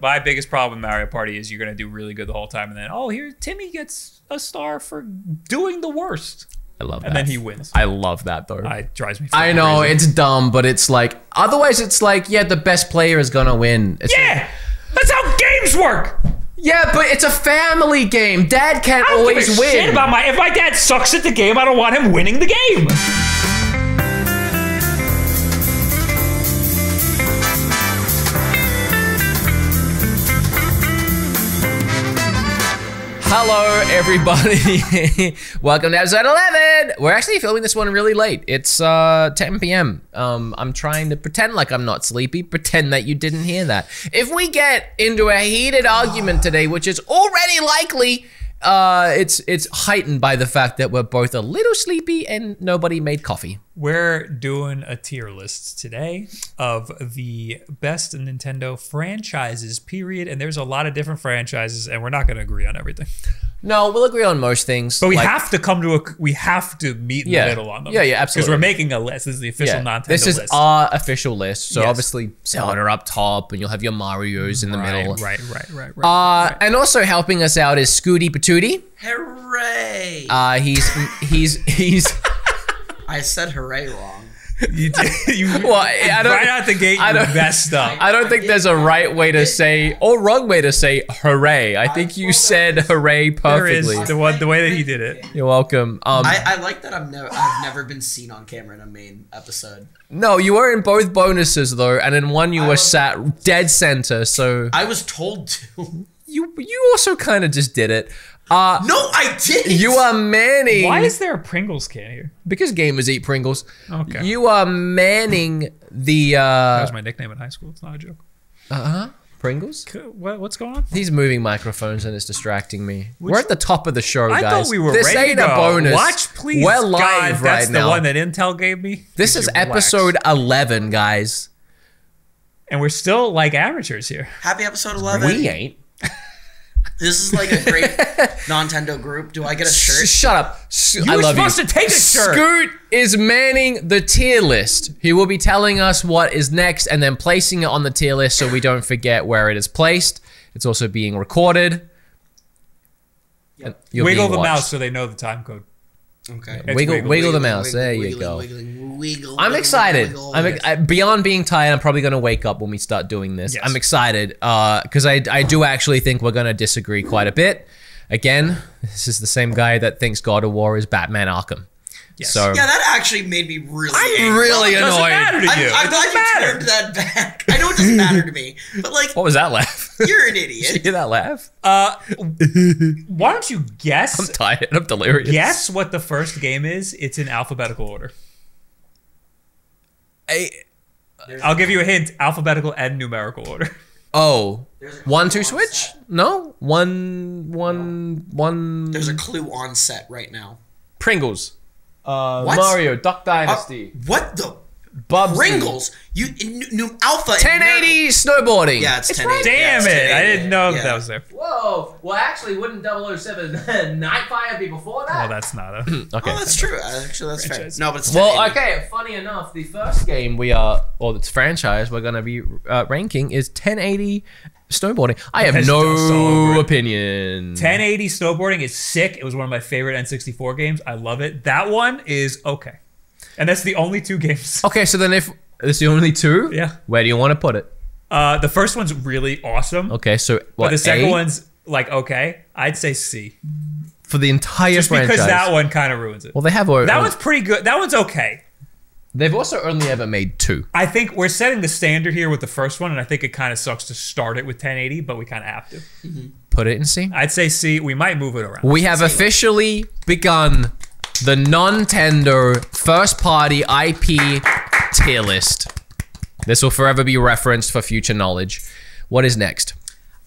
My biggest problem with Mario Party is you're gonna do really good the whole time, and then oh, here Timmy gets a star for doing the worst, I love that. and then he wins. I love that though. I drives me. I know crazy. it's dumb, but it's like otherwise it's like yeah, the best player is gonna win. It's- yeah. That's how games work. yeah, but it's a family game. Dad can't always win. shit about my. If my dad sucks at the game, I don't want him winning the game. Hello, everybody. Welcome to episode 11. We're actually filming this one really late. It's uh, 10 p.m. Um, I'm trying to pretend like I'm not sleepy, pretend that you didn't hear that. If we get into a heated argument today, which is already likely, uh, it's it's heightened by the fact that we're both a little sleepy and nobody made coffee. We're doing a tier list today of the best Nintendo franchises, period. And there's a lot of different franchises, and we're not going to agree on everything. No, we'll agree on most things. But we like- have to come to a. We have to meet in Yeah. the middle on them. Yeah, yeah, absolutely. Because we're making a list. This is the official yeah, Nintendo this is list. our official list. So Yes. obviously Zelda up top, and you'll have your Mario's in the right, middle. right, right, right, right. Uh, right. and also helping us out is Scooty Patootie. Hooray! Uh, he's he's he's. I said hooray wrong. you, did- you Well, I don't- right out the gate, I you don't- messed up. I don't think there's a right way to say or wrong way to say hooray. I think you said hooray There is perfectly. the one, the way that he did it. You're welcome. Um, I, I like that I've never I've never been seen on camera in a main episode. no, you were in both bonuses though, and in one you were was- sat dead center. So I was told to. you you also kind of just did it. Uh, No, I didn't. you are manning. Why is there a Pringles can here? because gamers eat Pringles. Okay. You are manning the Uh, That was my nickname in high school. It's not a joke. uh huh. Pringles. What, what's going on? He's moving microphones and it's distracting me. We're at the top of the show, I guys. thought we were this ready ain't to a bonus. Watch, please. We're live God, right that's now. the one that Intel gave me. this is should relax. episode 11, guys. and we're still like amateurs here. Happy episode eleven. We ain't. This is like a great Nintendo group. Do I get a Sh- shirt? Shut up. S- You I were love supposed you. to take a shirt. Scoot is manning the tier list. He will be telling us what is next and then placing it on the tier list so we don't forget where it is placed. It's also being recorded. And you're Wiggle being the watched. mouse so they know the time code. Okay. It's Wiggle, wiggle, wiggle, the Wiggling, mouse. there wiggling, you go. Wiggling, wiggle, I'm wiggle, excited. wiggle, I'm ex- I, beyond being tired. I'm probably gonna wake up when we start doing this. Yes. I'm excited because I I do actually think we're gonna disagree quite a bit. Again, this is the same guy that thinks God of War is Batman Arkham. Yes. So Yeah, that actually made me really. I'm angry. really It doesn't annoyed. matter to you. I'm, I'm it glad doesn't you matter. turned that back. I know it doesn't matter to me, but like what was that laugh? you're an Did you idiot. hear that laugh? Uh, why don't you guess? I'm tired. I'm delirious. guess what the first game is? It's in alphabetical order. I, I'll give you a hint: alphabetical and numerical order. oh, There's a one clue on switch? set. No, one one one. There's a clue on set right now. Pringles. Uh, What? Mario Duck Uh, Dynasty. what the Bubsy. Pringles? You n- n- alpha and 1080 snowboarding. Yeah, it's It's 1080. Damn Yeah, it! I didn't know Yeah. that was there. Whoa! Well, actually, wouldn't 007 Nightfire be before that? Oh, that's not a. okay. Oh, that's true. Actually, that's fair. No, but it's well, okay. Funny enough, the first game we are, or it's franchise we're gonna be uh, ranking is 1080 snowboarding. I have That's no opinion. 1080 snowboarding is sick. It was one of my favorite N64 games. I love it. That one is okay. And that's the only two games. Okay, so then if it's the only two, Yeah. where do you want to put it? Uh, the first one's really awesome. Okay, so what? but the second A? one's like okay. I'd say C. for the entire Just franchise. because that one kind of ruins it. well, they have. a- that one's pretty good. That one's okay. They've also only ever made two. I think we're setting the standard here with the first one, and I think it kind of sucks to start it with 1080, but we kind of have to. Put it in C. I'd say C. We might move it around. We have officially begun the Nintendo first party IP tier list. This will forever be referenced for future knowledge. What is next?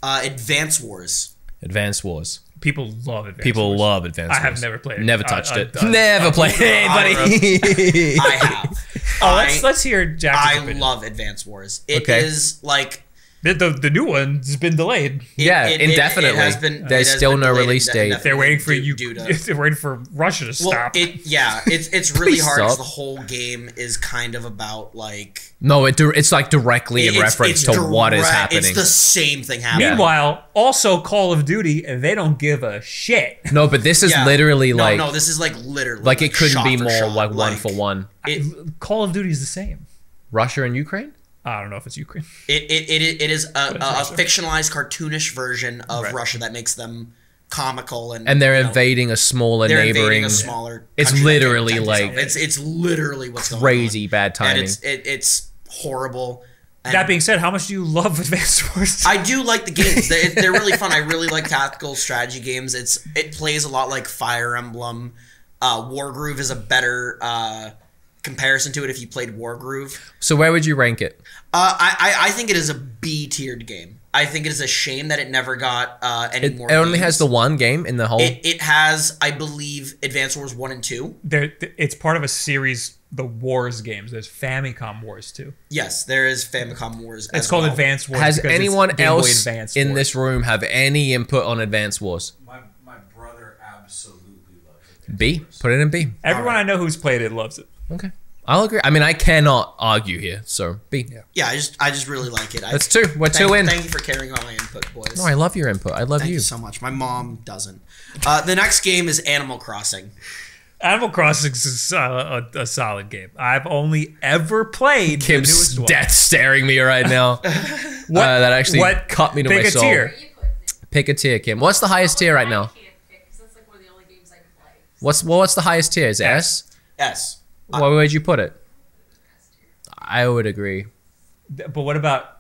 Uh, Advance Wars. Advanced Wars. People love it. People love Advanced I Wars. have never played it. Never touched I- it. I- never played it, buddy. I have. Oh, let's I- let's hear Jack's I opinion. love Advance Wars. It is Okay. like The, the, the new one's been delayed. It- Yeah, it- it- it indefinitely. has been- There's it has still been no delayed release date. indefinitely They're waiting for due- you. due to- They're waiting for Russia to Well, stop. it yeah, it's it's really Please hard. 'cause stop. The whole game is kind of about like No, it dir- it's like directly in it's- reference it's to what is direct- happening. It's the same thing happening. Meanwhile, also Call of Duty, they don't give a shit. no, but this is Yeah. literally no, like no, this is like literally like it couldn't shot be for more shot, like one for one. It, Call of Duty is the same. Russia and Ukraine. I don't know if it's Ukraine. it, it, it, it is a, a, a fictionalized, cartoonish version of Right. Russia that makes them comical and And they're you know, invading a smaller they're neighboring. invading a smaller. It's country that can't literally like- it's it's literally what's going crazy on. bad timing. and it's it, it's horrible. And That being said, how much do you love Advanced Wars? I do like the games. They're, they're really fun. I really like tactical strategy games. It's it plays a lot like Fire Emblem. Uh, Wargroove is a better uh, comparison to it if you played Wargroove. so where would you rank it? Uh, I, I I think it is a B tiered game. I think it is a shame that it never got uh, any It, more. it only games. has the one game in the whole. It, it has, I believe, Advance Wars one and two. there, it's part of a series, the Wars games. There's Famicom Wars too. Yes, there is Famicom Wars. It's as call well. Advanced Wars. has because it's anyone else in Wars. this room have any input on Advance Wars? My my brother absolutely loves it. B. Put it in B. Everyone I know who's played it loves it. Okay. I'll agree. I mean, I cannot argue here. So B. Yeah. Yeah, I just I just really like it. I, That's two. We're thank, two in. Thank you for caring about my input, boys. No, I love your input. I love Thank you. you. so much. My mom doesn't. Uh, the next game is Animal Crossing. Animal Crossing is a, a, a solid game. I've only ever played the Kim's newest one. death staring me right now. What, Uh, that actually what cut me to pick my a soul. tier. You put. Pick a tier, Kim. What's the highest tier right now? I can't pick 'cause that's like one of the only games I can play. What's well, what's the highest tier? Is it S? S. Where would you put it? I would agree. But what about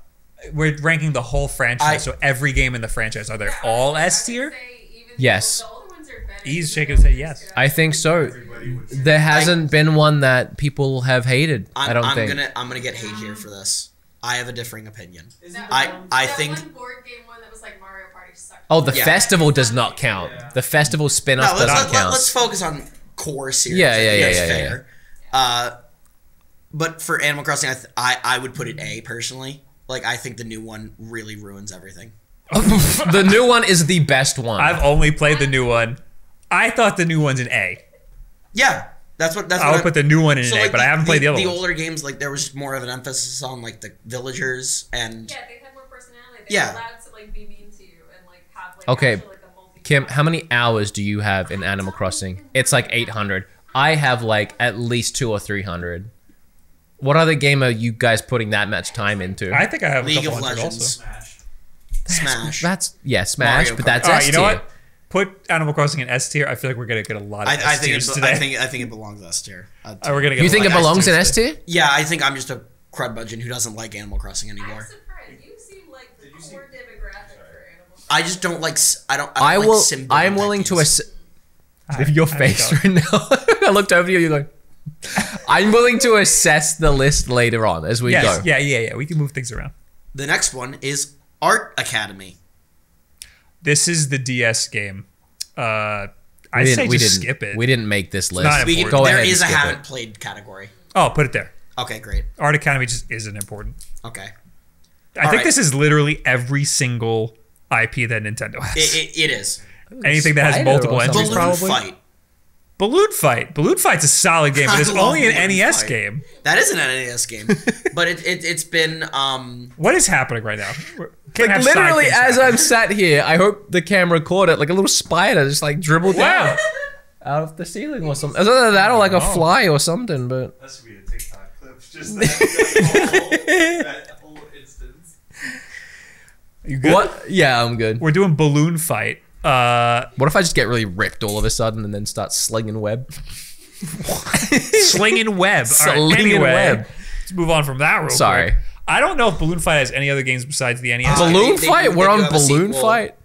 we're ranking the whole franchise? I- so every game in the franchise are they all S tier? Say even Yes. The older ones. He's shaking his head yes. I think so. Everybody would say There hasn't been one that people have hated. I'm, I don't I'm think. gonna I'm gonna get hate here for this. I have a differing opinion. Isn't That I one- I think board game one that was like Mario Party sucked. Oh, the Yeah. festival does not count. Yeah. The festival no. spin-off Let's, doesn't count. let, count. us focus on core series. Yeah, I yeah, think yeah, yeah, yeah, fair. Uh, but for Animal Crossing, I, th- I I would put it A personally. Like I think the new one really ruins everything. the new one is the best one. I've only played the new one. I thought the new one's an A. Yeah, that's what that's I what would I- put the new one in So, an A, like, but I haven't played the, other the ones. older games. Like there was more of an emphasis on like the villagers and Yeah, they had more personality. They Yeah. were allowed to like be mean to you and like have like Okay, actual, like, Kim, how many hours do you have in Animal Crossing? It's like 800. I have like at least two or 300. What other game are you guys putting that much time into? I think I have a League couple of Legends, also. Smash. Smash. That's yeah, Smash, Mario but that's All right, S you know what? Put Animal Crossing in S tier. I feel like we're gonna get a lot of I, S I think tiers it, today. I think I think it belongs S tier. Uh, Oh, we're gonna get. You a think lot it of belongs in S tier? Yeah, I think I'm just a crud budgeon who doesn't like Animal Crossing I'm anymore. surprised. You seem like the Did you see- demographic for Animal I just don't like. s- I don't. I, don't I like will. sim I'm type willing to. Ass- I- your I face don't. right now. I looked over you. You're going. I'm willing to assess the list later on as we Yes, go. yeah, yeah, yeah. We can move things around. The next one is Art Academy. This is the DS game. Uh, I say didn't, we just didn't, skip it. We didn't make this list. not We, important. Go there ahead is a haven't it. played category. oh, put it there. Okay, great. Art Academy just isn't important. Okay, I All think right. this is literally every single IP that Nintendo has. it, it, it is. Anything that has multiple something. entries, Balloon probably. Fight. Balloon Fight. Balloon Fight's a solid game, but it's only an Balloon NES Fight. game. That is an NES game, but it, it it's been um What is happening right now? Can't Like literally, as happen. I'm sat here, I hope the camera caught it. Like a little spider just like dribbled Wow. down out of the ceiling or something. Either that or like a Oh. fly or something. But That should be a TikTok clip. Just that, that, whole, that whole instance. You good? what? Yeah, I'm good. We're doing Balloon Fight. Uh, What if I just get really ripped all of a sudden and then start slinging web? slinging web. All right, Slinging anyway, web. let's move on from that real Sorry. quick. I don't know if Balloon Fight has any other games besides the NES. Uh, balloon they- they fight? do- they We're on balloon fight.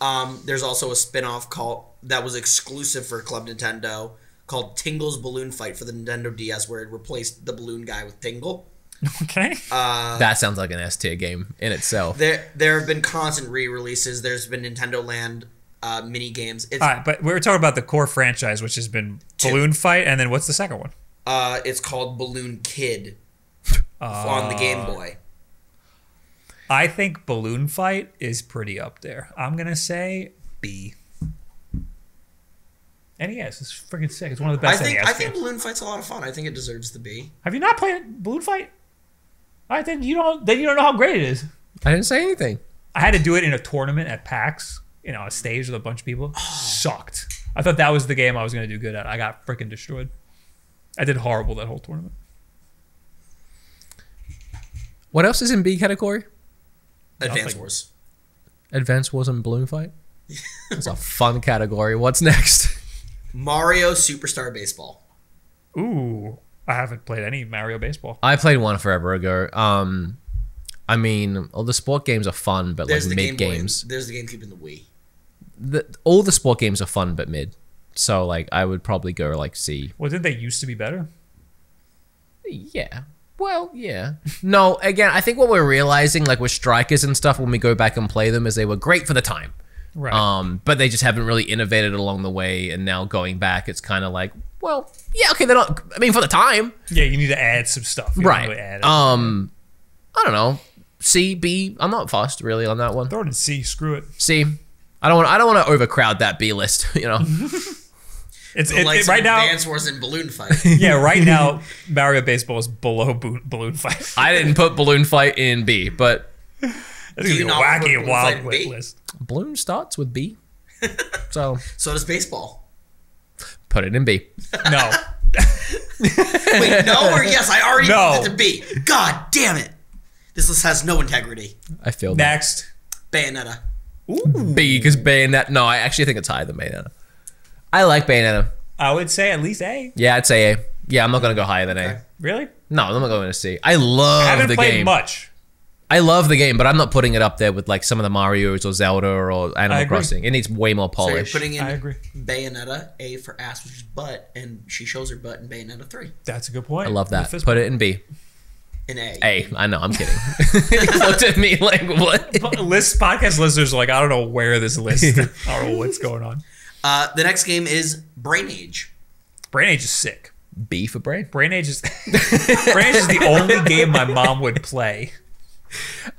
um there's also a spin-off called that was exclusive for Club Nintendo called Tingle's Balloon Fight for the Nintendo DS where it replaced the balloon guy with Tingle. okay. Uh That sounds like an S tier game in itself. there there have been constant re-releases. There's been Nintendo Land uh mini games. It's All right, but we were talking about the core franchise, which has been Two. Balloon Fight, and then what's the second one? uh it's called Balloon Kid on the Game Boy. I think Balloon Fight is pretty up there. I'm gonna say B. NES is freaking sick. It's one of the best. I best think NES I think games. Balloon Fight's a lot of fun. I think it deserves the B. Have you not played Balloon Fight? All right, then you don't. Then you don't know how great it is. I didn't say anything. I had to do it in a tournament at PAX, you know, a stage with a bunch of people. Sucked. I thought that was the game I was gonna do good at. I got freaking destroyed. I did horrible that whole tournament. What else is in B category? Advance Nothing. Wars. Advance Wars and Balloon Fight. It's a fun category. What's next? Mario Superstar Baseball. Ooh, I haven't played any Mario baseball. I played one forever ago. Um, I mean, all the sport games are fun, but There's like the mid Game Boy. games. There's the GameCube and the Wii. The, all the sport games are fun, but mid. So like, I would probably go like C. Well, didn't they used to be better? Yeah. Well, yeah. No, again, I think what we're realizing, like with strikers and stuff, when we go back and play them, is they were great for the time. Right. Um, but they just haven't really innovated along the way. And now going back, it's kind of like, well, yeah, okay, they're not. I mean, for the time, yeah, you need to add some stuff. You don't right? really add. Um, I don't know. C, B. I'm not fussed really on that one. Throw it in C. Screw it. C. I don't want. I don't want to overcrowd that B list. You know. It's The it, likes it, right now. Advance Wars and Balloon Fight. Yeah, right now Mario baseball is below Bo- Balloon Fight. I didn't put balloon fight in B, but It's gonna be a wacky and wild B? list. balloon starts with B. So so does baseball. Put it in B. No, Wait, no or yes? I already No. put it to B. God damn it! This list has no integrity. I feel that. next. Bayonetta. B because Bayonetta. No, I actually think it's higher than Bayonetta. I like Bayonetta. I would say at least A. Yeah, I'd say A. Yeah, I'm not gonna go higher than A. Really? No, I'm not going to C. I love I haven't the played game. much. I love the game, but I'm not putting it up there with like some of the Mario's or Zelda or I Animal agree. Crossing. It needs way more polish. So you're putting in I agree. Bayonetta, A for ass, which is butt, and she shows her butt in Bayonetta 3. That's a good point. I love that. Fist Put it in B. In A. A. I know. I'm kidding. he looked at me like what? bump. list podcast listeners are like I don't know where this list. I don't know what's going on. Uh, the next game is Brain Age. Brain Age is sick. B for brain. Brain Age is Brain Age is the only game my mom would play.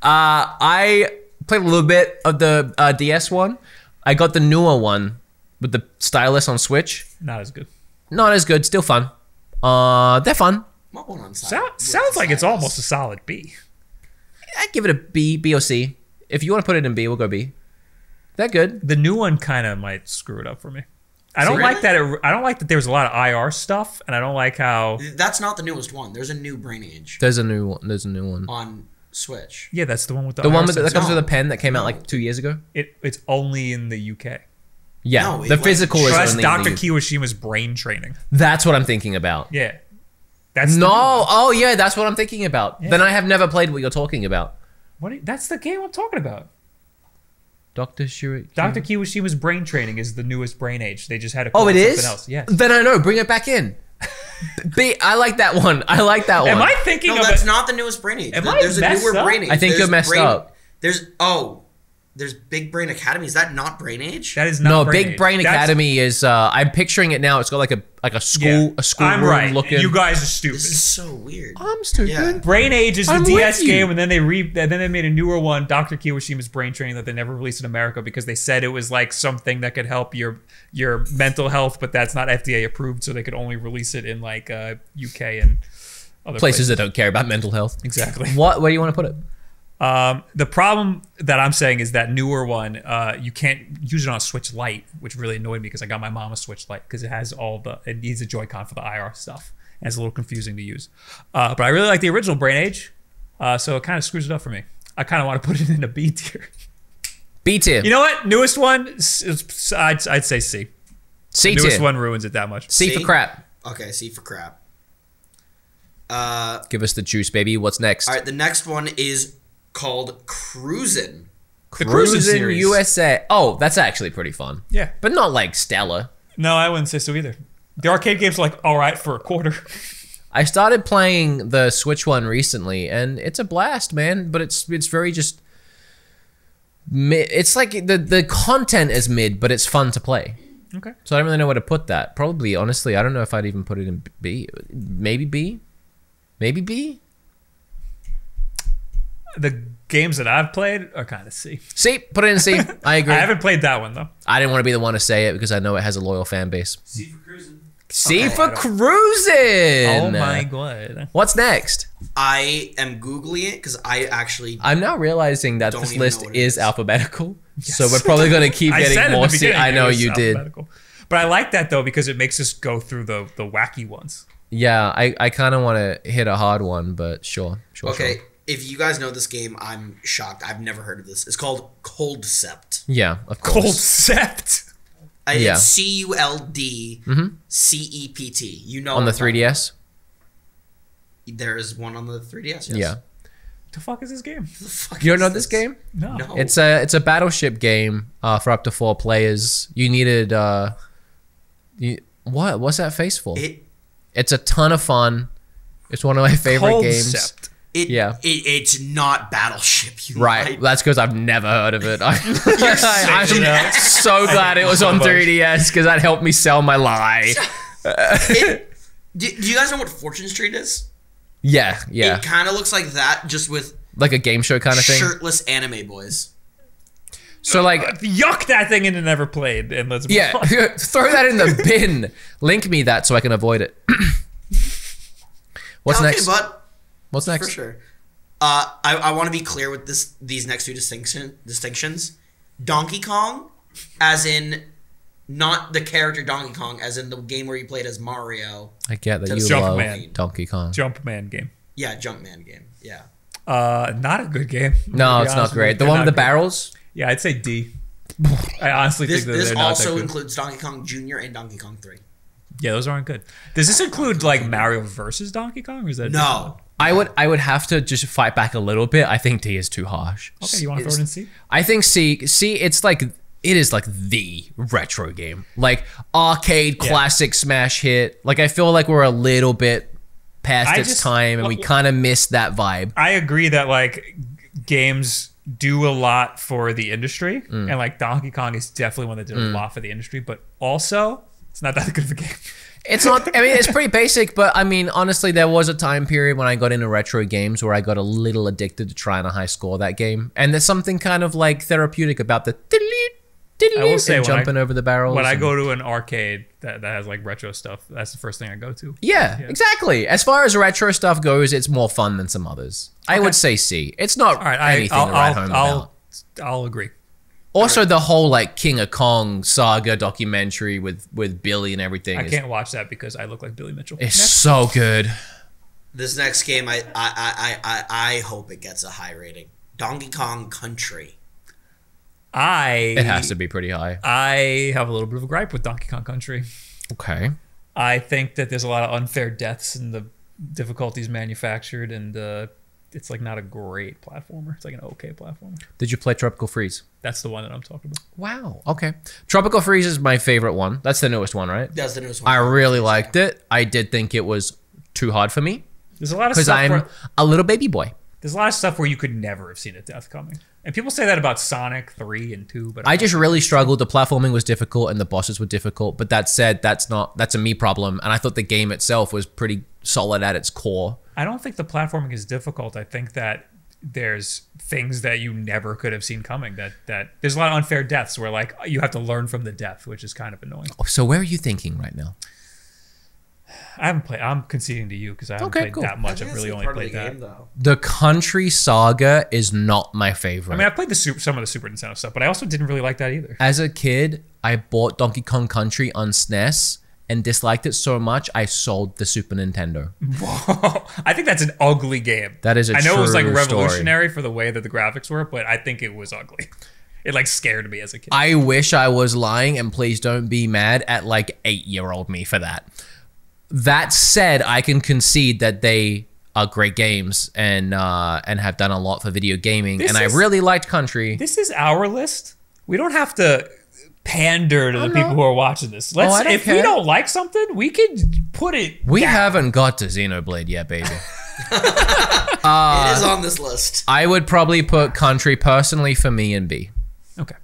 Uh, I played a little bit of the uh, DS one. I got the newer one with the stylus on Switch. Not as good. Not as good. Still fun. Uh, they're fun. What one on side? Sound, with sounds the like it's almost a solid B. I'd give it a B, B or C. If you want to put it in B, we'll go B. They're good. The new one kind of might screw it up for me. I don't Really? like that. It, I don't like that. There's a lot of IR stuff, and I don't like how. That's not the newest one. There's a new Brain Age There's a new one. There's a new one. on Switch. Yeah, that's the one with the. The one with, that stuff. comes with a pen that came out like two years ago. It, it's only in the UK. Yeah, No, it, the like, physical is Trust only in Dr. the- Kawashima's brain training. That's what I'm thinking about. Yeah, that's the No, new one. oh yeah, that's what I'm thinking about. Then I have never played what you're talking about. What? are you- that's the game I'm talking about. Doctor Shuri. Dr. Kawashima's brain training is the newest brain age. They just had to. Oh, call it something is. Else. Yes. Then I know. Bring it back in. B. I like that one. I like that one. Am I thinking No, of that's it? not the newest Brain Age. Am There- I there's a messed newer up? Brain I think There's you're messed Brain- up. There's oh, there's Big Brain Academy. Is that not Brain Age? That is not no, brain Big age. Brain That's- Academy is. Uh, I'm picturing it now. It's got like a like a school Yeah. a school I'm room right. looking. You guys are stupid. this is so weird. I'm stupid. Yeah. Brain Age is the I'm with DS game, and then they re and then they made a newer one, Dr. Kawashima's Brain Training, that they never released in America because they said it was like something that could help your your mental health, but that's not FDA approved, so they could only release it in like uh, UK and other Places that don't care about mental health. Exactly. What? Where do you want to put it? Um, the problem that I'm saying is that newer one, uh, you can't use it on a Switch Lite, which really annoyed me because I got my mom a Switch Lite because it has all the it needs a Joy-Con for the IR stuff, and it's a little confusing to use. Uh, but I really like the original Brain Age, uh, so it kind of screws it up for me. I kind of want to put it in a B tier. B tier. You know what? Newest one, s- s- I'd, I'd say C. C tier. Newest one ruins it that much. C for crap. Okay, C for crap. Uh, Give us the juice, baby. What's next? all right. The next one is called Cruisin'. The Cruising Cruising. USA. Oh, that's actually pretty fun. Yeah. But not like Stella. No, I wouldn't say so either. The arcade games are like all right for a quarter. I started playing the Switch one recently, and it's a blast, man. But it's it's very just. Mid, it's like the the content is mid, but it's fun to play. okay. So I don't really know where to put that. Probably, honestly, I don't know if I'd even put it in B. Maybe B. Maybe B. the games that I've played are kind of C. C, put it in C. I agree. I I, haven't played that one though. I didn't want to be the one to say it because I know it has a loyal fan base. C for cruising. C Okay. for cruising. Oh my god. What's next? I am googling it because I actually I'm now realizing that this list know what it is is. alphabetical. So we're probably going to keep getting more the C. beginning I know you did. But I like that though because it makes us go through the the wacky ones. Yeah, I, I kind of want to hit a hard one, but sure. Sure. okay. Sure. If you guys know this game, I'm shocked. I've never heard of this. It's called Culdcept. Yeah, of course. Culdcept. Uh, Yeah. C U L D C E P T. You know On the what I'm talking 3DS? There is one on the 3DS. Yes. Yeah. The fuck is this game? The fuck You don't is know this game? No. No. It's a it's a battleship game uh, for up to four players. You needed uh, you, what? What's that face for? It It's a ton of fun. It's one of my favorite Cold games. Sept. It Yeah. It, it's not Battleship. You Right, lied. that's because I've never heard of it. I, sick, am so glad it was on 3DS because that helped me sell my lie. It- do, do you guys know what Fortune Street is? Yeah, yeah, It kind of looks like that, just with like a game show kind of thing. shirtless anime boys. So like, uh, Yuck that thing into never played and let's yeah, throw that in the bin. Link me that so I can avoid it. What's okay, next? but What's next? for sure. Uh, I, I want to be clear with this. These next two distinction distinctions: Donkey Kong, as in not the character Donkey Kong, as in the game where you played as Mario. I get that you Jump love Man. Donkey Kong. Jumpman game. Yeah, Jumpman game. Yeah. Uh, not a good game. No, it's not great. The one with the good. barrels. Yeah, I'd say D. I honestly This think that this they're not that also good. includes Donkey Kong Jr. and Donkey Kong Three. yeah, those aren't good. Does this include like Mario versus Donkey Kong, or is that No. I would I would have to just fight back a little bit. I think D is too harsh. Okay, you want to throw it in C? I think C C it's like it is like the retro game. Like arcade Yeah. classic smash hit. Like I feel like we're a little bit past I its just- time and we kind of missed that vibe. I agree that like games do a lot for the industry, Mm. and like Donkey Kong is definitely one that did a lot for the industry, but also it's not that good of a game. It's not I mean it's pretty basic, but I mean honestly there was a time period when I got into retro games where I got a little addicted to trying to high score that game. And there's something kind of like therapeutic about the I will say when I- jumping over the barrels. When I go to an arcade that, that has like retro stuff, that's the first thing I go to. Yeah, Yeah. exactly. As far as retro stuff goes, it's more fun than some others. I would say C. It's not All right, I, anything I'll, to write I'll, home I'll, about. I'll agree. Also, the whole like King of Kong saga documentary with with Billy and everything I is can't watch that because I look like Billy Mitchell. it's Next. so good. This next game, I I, I, I, I I hope it gets a high rating. Donkey Kong Country. I It has to be pretty high. I have a little bit of a gripe with Donkey Kong Country. Okay. I think that there's a lot of unfair deaths and the difficulties manufactured, and uh, it's like not a great platformer. It's like an okay platformer. Did you play Tropical Freeze? That's the one that I'm talking about. Wow. Okay. Tropical Freeze is my favorite one. That's the newest one, right? That's the newest one. I really liked it. I did think it was too hard for me There's a lot of because. I'm Where, a little baby boy. there's a lot of stuff where you could never have seen a death coming, and people say that about Sonic three and two. But I just really struggled. The platforming was difficult and the bosses were difficult. But that said, that's not that's a me problem. And I thought the game itself was pretty solid at its core. I don't think the platforming is difficult. I think that there's things that you never could have seen coming. That that there's a lot of unfair deaths where like you have to learn from the death, which is kind of annoying. Oh, so where are you thinking right now? I haven't played. I'm conceding to you because I haven't Okay, played cool. that much. I've really only played the that. though. The Country Saga is not my favorite. I mean, I played the super, some of the Super Nintendo stuff, but I also didn't really like that either. As a kid, I bought Donkey Kong Country on SNES and disliked it so much I sold the Super Nintendo. I think that's an ugly game. That is a I know it was like true story. revolutionary for the way that the graphics were, but I think it was ugly. It like scared me as a kid. I wish I was lying, and please don't be mad at like eight year old me for that. That said, I can concede that they are great games and uh, and have done a lot for video gaming, This and is- I really liked Country. this is our list. We don't have to pander to the people not- who are watching this. Let's I don't if we don't like something, we can put it. we down. haven't got to Xenoblade yet, baby. it is on this list. I would probably put Country personally for me in B. okay.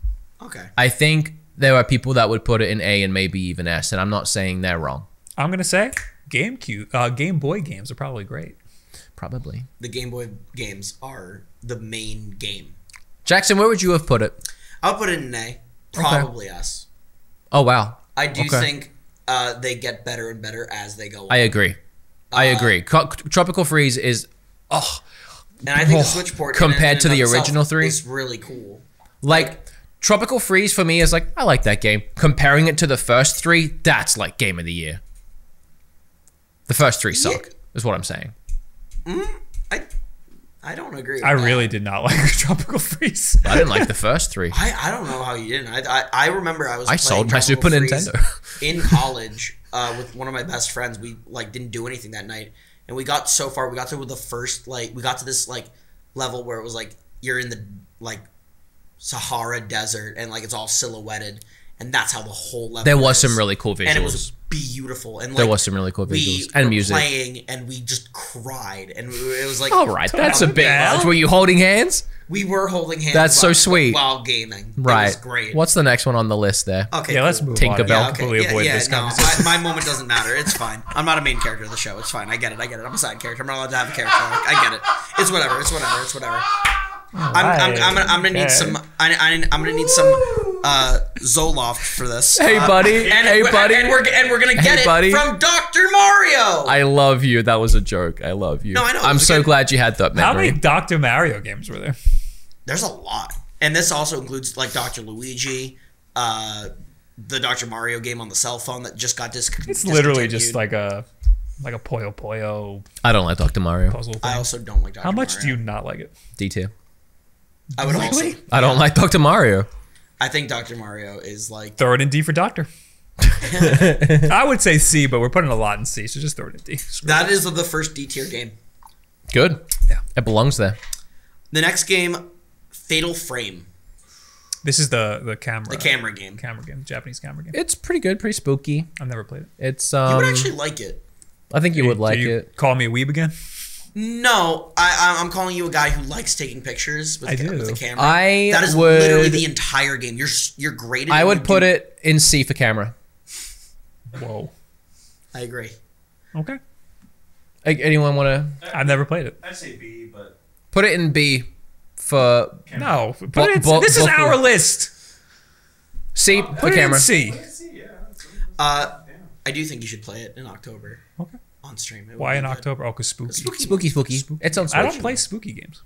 Okay. I think there are people that would put it in A and maybe even S, and I'm not saying they're wrong. I'm gonna say GameCube, uh, Game Boy games are probably great. Probably. the Game Boy games are the main game. Jackson, where would you have put it? I'll put it in A. Probably us. Oh wow. I do Okay. think uh, they get better and better as they go on. I agree. I Uh, agree. Co- Tropical Freeze is oh and I think Oh, the Switch port compared to the original three? is really cool. like Tropical Freeze for me is like I like that game. Comparing it to the first three, that's like game of the year. The first three suck, is what I'm saying. I I don't agree. With I that. really did not like Tropical Freeze. I didn't like the first three. I, I don't know how you didn't. I I, I remember I was. I sold my Super Freeze Nintendo. in college uh, with one of my best friends. We like didn't do anything that night, and we got so far. We got to the first like we got to this like level where it was like you're in the like Sahara Desert and like it's all silhouetted, and that's how the whole level. There was is. some really cool visuals. and it was beautiful. And like, there was some really cool we visuals and were music. playing, and we just cried, and it was like All right, that's a bit much. Were you holding hands? we were holding hands. That's so sweet. while gaming. Right. it was great. What's the next one on the list there? Okay, yeah, let's cool. move Tinkerbell. on. Yeah, okay. completely Yeah, avoid yeah, this no. I, my moment doesn't matter. It's fine. I'm not a main character of the show. It's fine. I get it. I get it. I'm a side character. I'm not allowed to have a character. arc. I get it. It's whatever. It's whatever. It's whatever. I'm, I'm, I'm, gonna, I'm gonna need Okay. some. I, I, I'm gonna need some uh, Zoloft for this. Hey, Uh, buddy. And, Hey, buddy. And we're and we're gonna Hey, get it buddy. from Doctor Mario. I love you. That was a joke. I love you. No, I know. I'm so good. glad you had that memory. How many Dr. Mario games were there? There's a lot, and this also includes like Doctor Luigi, uh, the Doctor Mario game on the cell phone that just got dis- It's literally just like a like a Puyo Puyo I don't like Dr. Mario. puzzle thing. I also don't like Doctor. How much do you not like it? D tier. I would also. I don't like Dr. Mario. I think Doctor Mario is like Throw it in D for Doctor. I would say C, but we're putting a lot in C, so just throw it in D. Screw that it. is the first D tier game. Good. Yeah. It belongs there. The next game, Fatal Frame, This is the the camera. the camera game. camera game, Japanese camera game. It's pretty good, pretty spooky. I've never played it. It's You um would actually like it. I think you would Do like you it. Call me a weeb again. No, I, I- I'm calling you a guy who likes taking pictures with, I the, do. with the camera. I that is would literally the entire game. You're you're great. At I would put do- it in C for camera. Whoa. I agree. Okay. Like, anyone want to I've never played it. I'd say B, but put it in B for No, but Bo- it's, bo- this is both our list. C Put for it camera. in C. C, yeah. Uh, I do think you should play it in October. Okay. On stream. It Why in good. October? Oh, cause spooky. Spooky, spooky. It's on Switch. I don't play spooky games.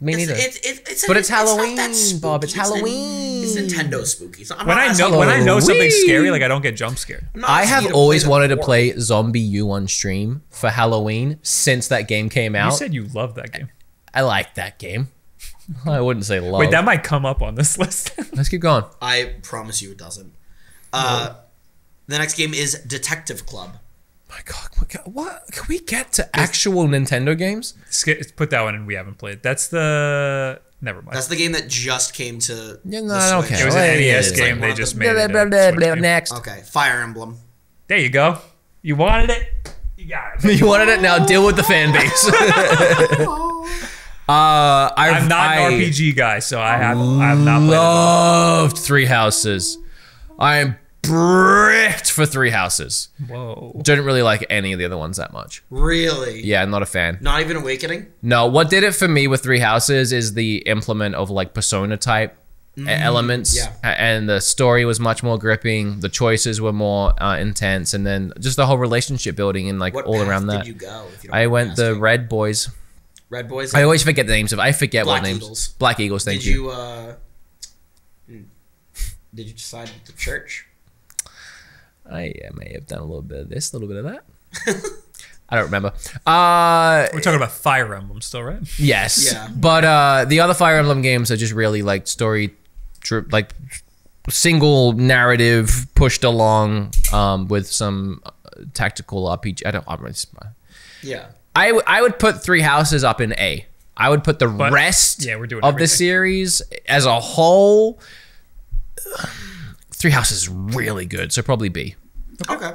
Me It's, neither. it's, it's, it's, But it's not that Halloween. Bob. It's Nin- Halloween. It's Nintendo spooky. So I'm When not I know asking- when I know something's scary, like I don't get jump scared. I'm not I asking have you to always wanted to play ZombiU on stream for Halloween since that game came out. You said you love that game. I like that game. I wouldn't say love. Wait, that might come up on this list. Let's keep going. I promise you it doesn't. Uh, the next game is Detective Club. My God, what, ca- what can we get to actual Nintendo games? Sk- Put that one in. We haven't played. That's the. Never mind. That's the game that just came to. Yeah, no, I don't Switch. care. it was an Well, yeah, NES it's game. like they just of made Blah, it. blah, a blah, Switch blah. Next. Okay, Fire Emblem. There you go. You wanted it. You got it. You wanted it now. Deal with the fan base. uh, I've, I'm not I an RPG guy, so I have. I have not played. Loved Three Houses. I am bricked for Three Houses. Whoa. Didn't really like any of the other ones that much. Really? Yeah, I'm not a fan. Not even Awakening? No, what did it for me with Three Houses is the implement of like persona type e- elements, yeah. And the story was much more gripping. The choices were more uh, intense, and then just the whole relationship building and like What all path around did that. you go? You I went the? Red Boys. Red Boys. I always forget the names of. I forget Black what names. Eagles. Black Eagles. Thank did you. you. uh hmm, Did you decide the church? I uh, may have done a little bit of this, a little bit of that. I don't remember. Uh, We're talking about Fire Emblem still, right? yes. Yeah. But uh, the other Fire Emblem games are just really like story, dri- like single narrative pushed along um, with some uh, tactical RPG. I don't. I'm really- Yeah. I w- I would put Three Houses up in A. I would put the But- rest yeah, we're doing of the series as a whole. Three Houses is really good, so probably B. Okay.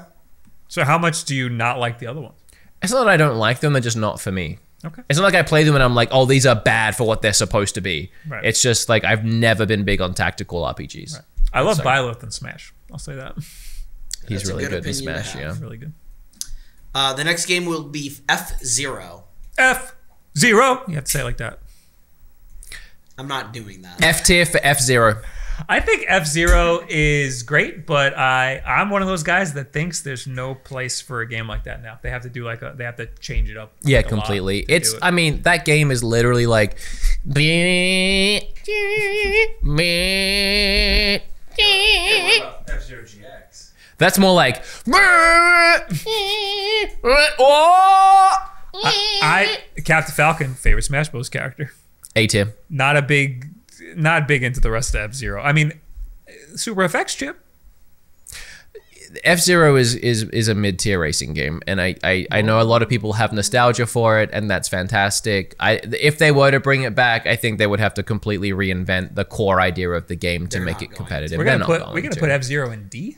So how much do you not like the other ones? It's not that I don't like them; they're just not for me. Okay. It's not like I play them and I'm like, oh, these are bad for what they're supposed to be. Right. It's just like I've never been big on tactical RPGs. I love Sorry. Byleth and Smash. I'll say that. He's That's really good good in Smash, yeah. Really good. Uh, the next game will be F Zero. F Zero. You have to say it like that. I'm not doing that. F tier for F Zero. I think F Zero is great, but I I'm one of those guys that thinks there's no place for a game like that now. They have to do like a they have to change it up. Yeah, like, completely. It's it. I mean that game is literally like. F Zero GX. That's more like. I Captain Falcon favorite Smash Bros character. A tier. Not a big not big into the rest of F Zero. I mean, Super FX chip. F Zero is is is a mid tier racing game, and I, I I know a lot of people have nostalgia for it, and that's fantastic. I if they were to bring it back, I think they would have to completely reinvent the core idea of the game to They're make it going competitive. We're They're gonna not put going we're gonna to. put F Zero in D.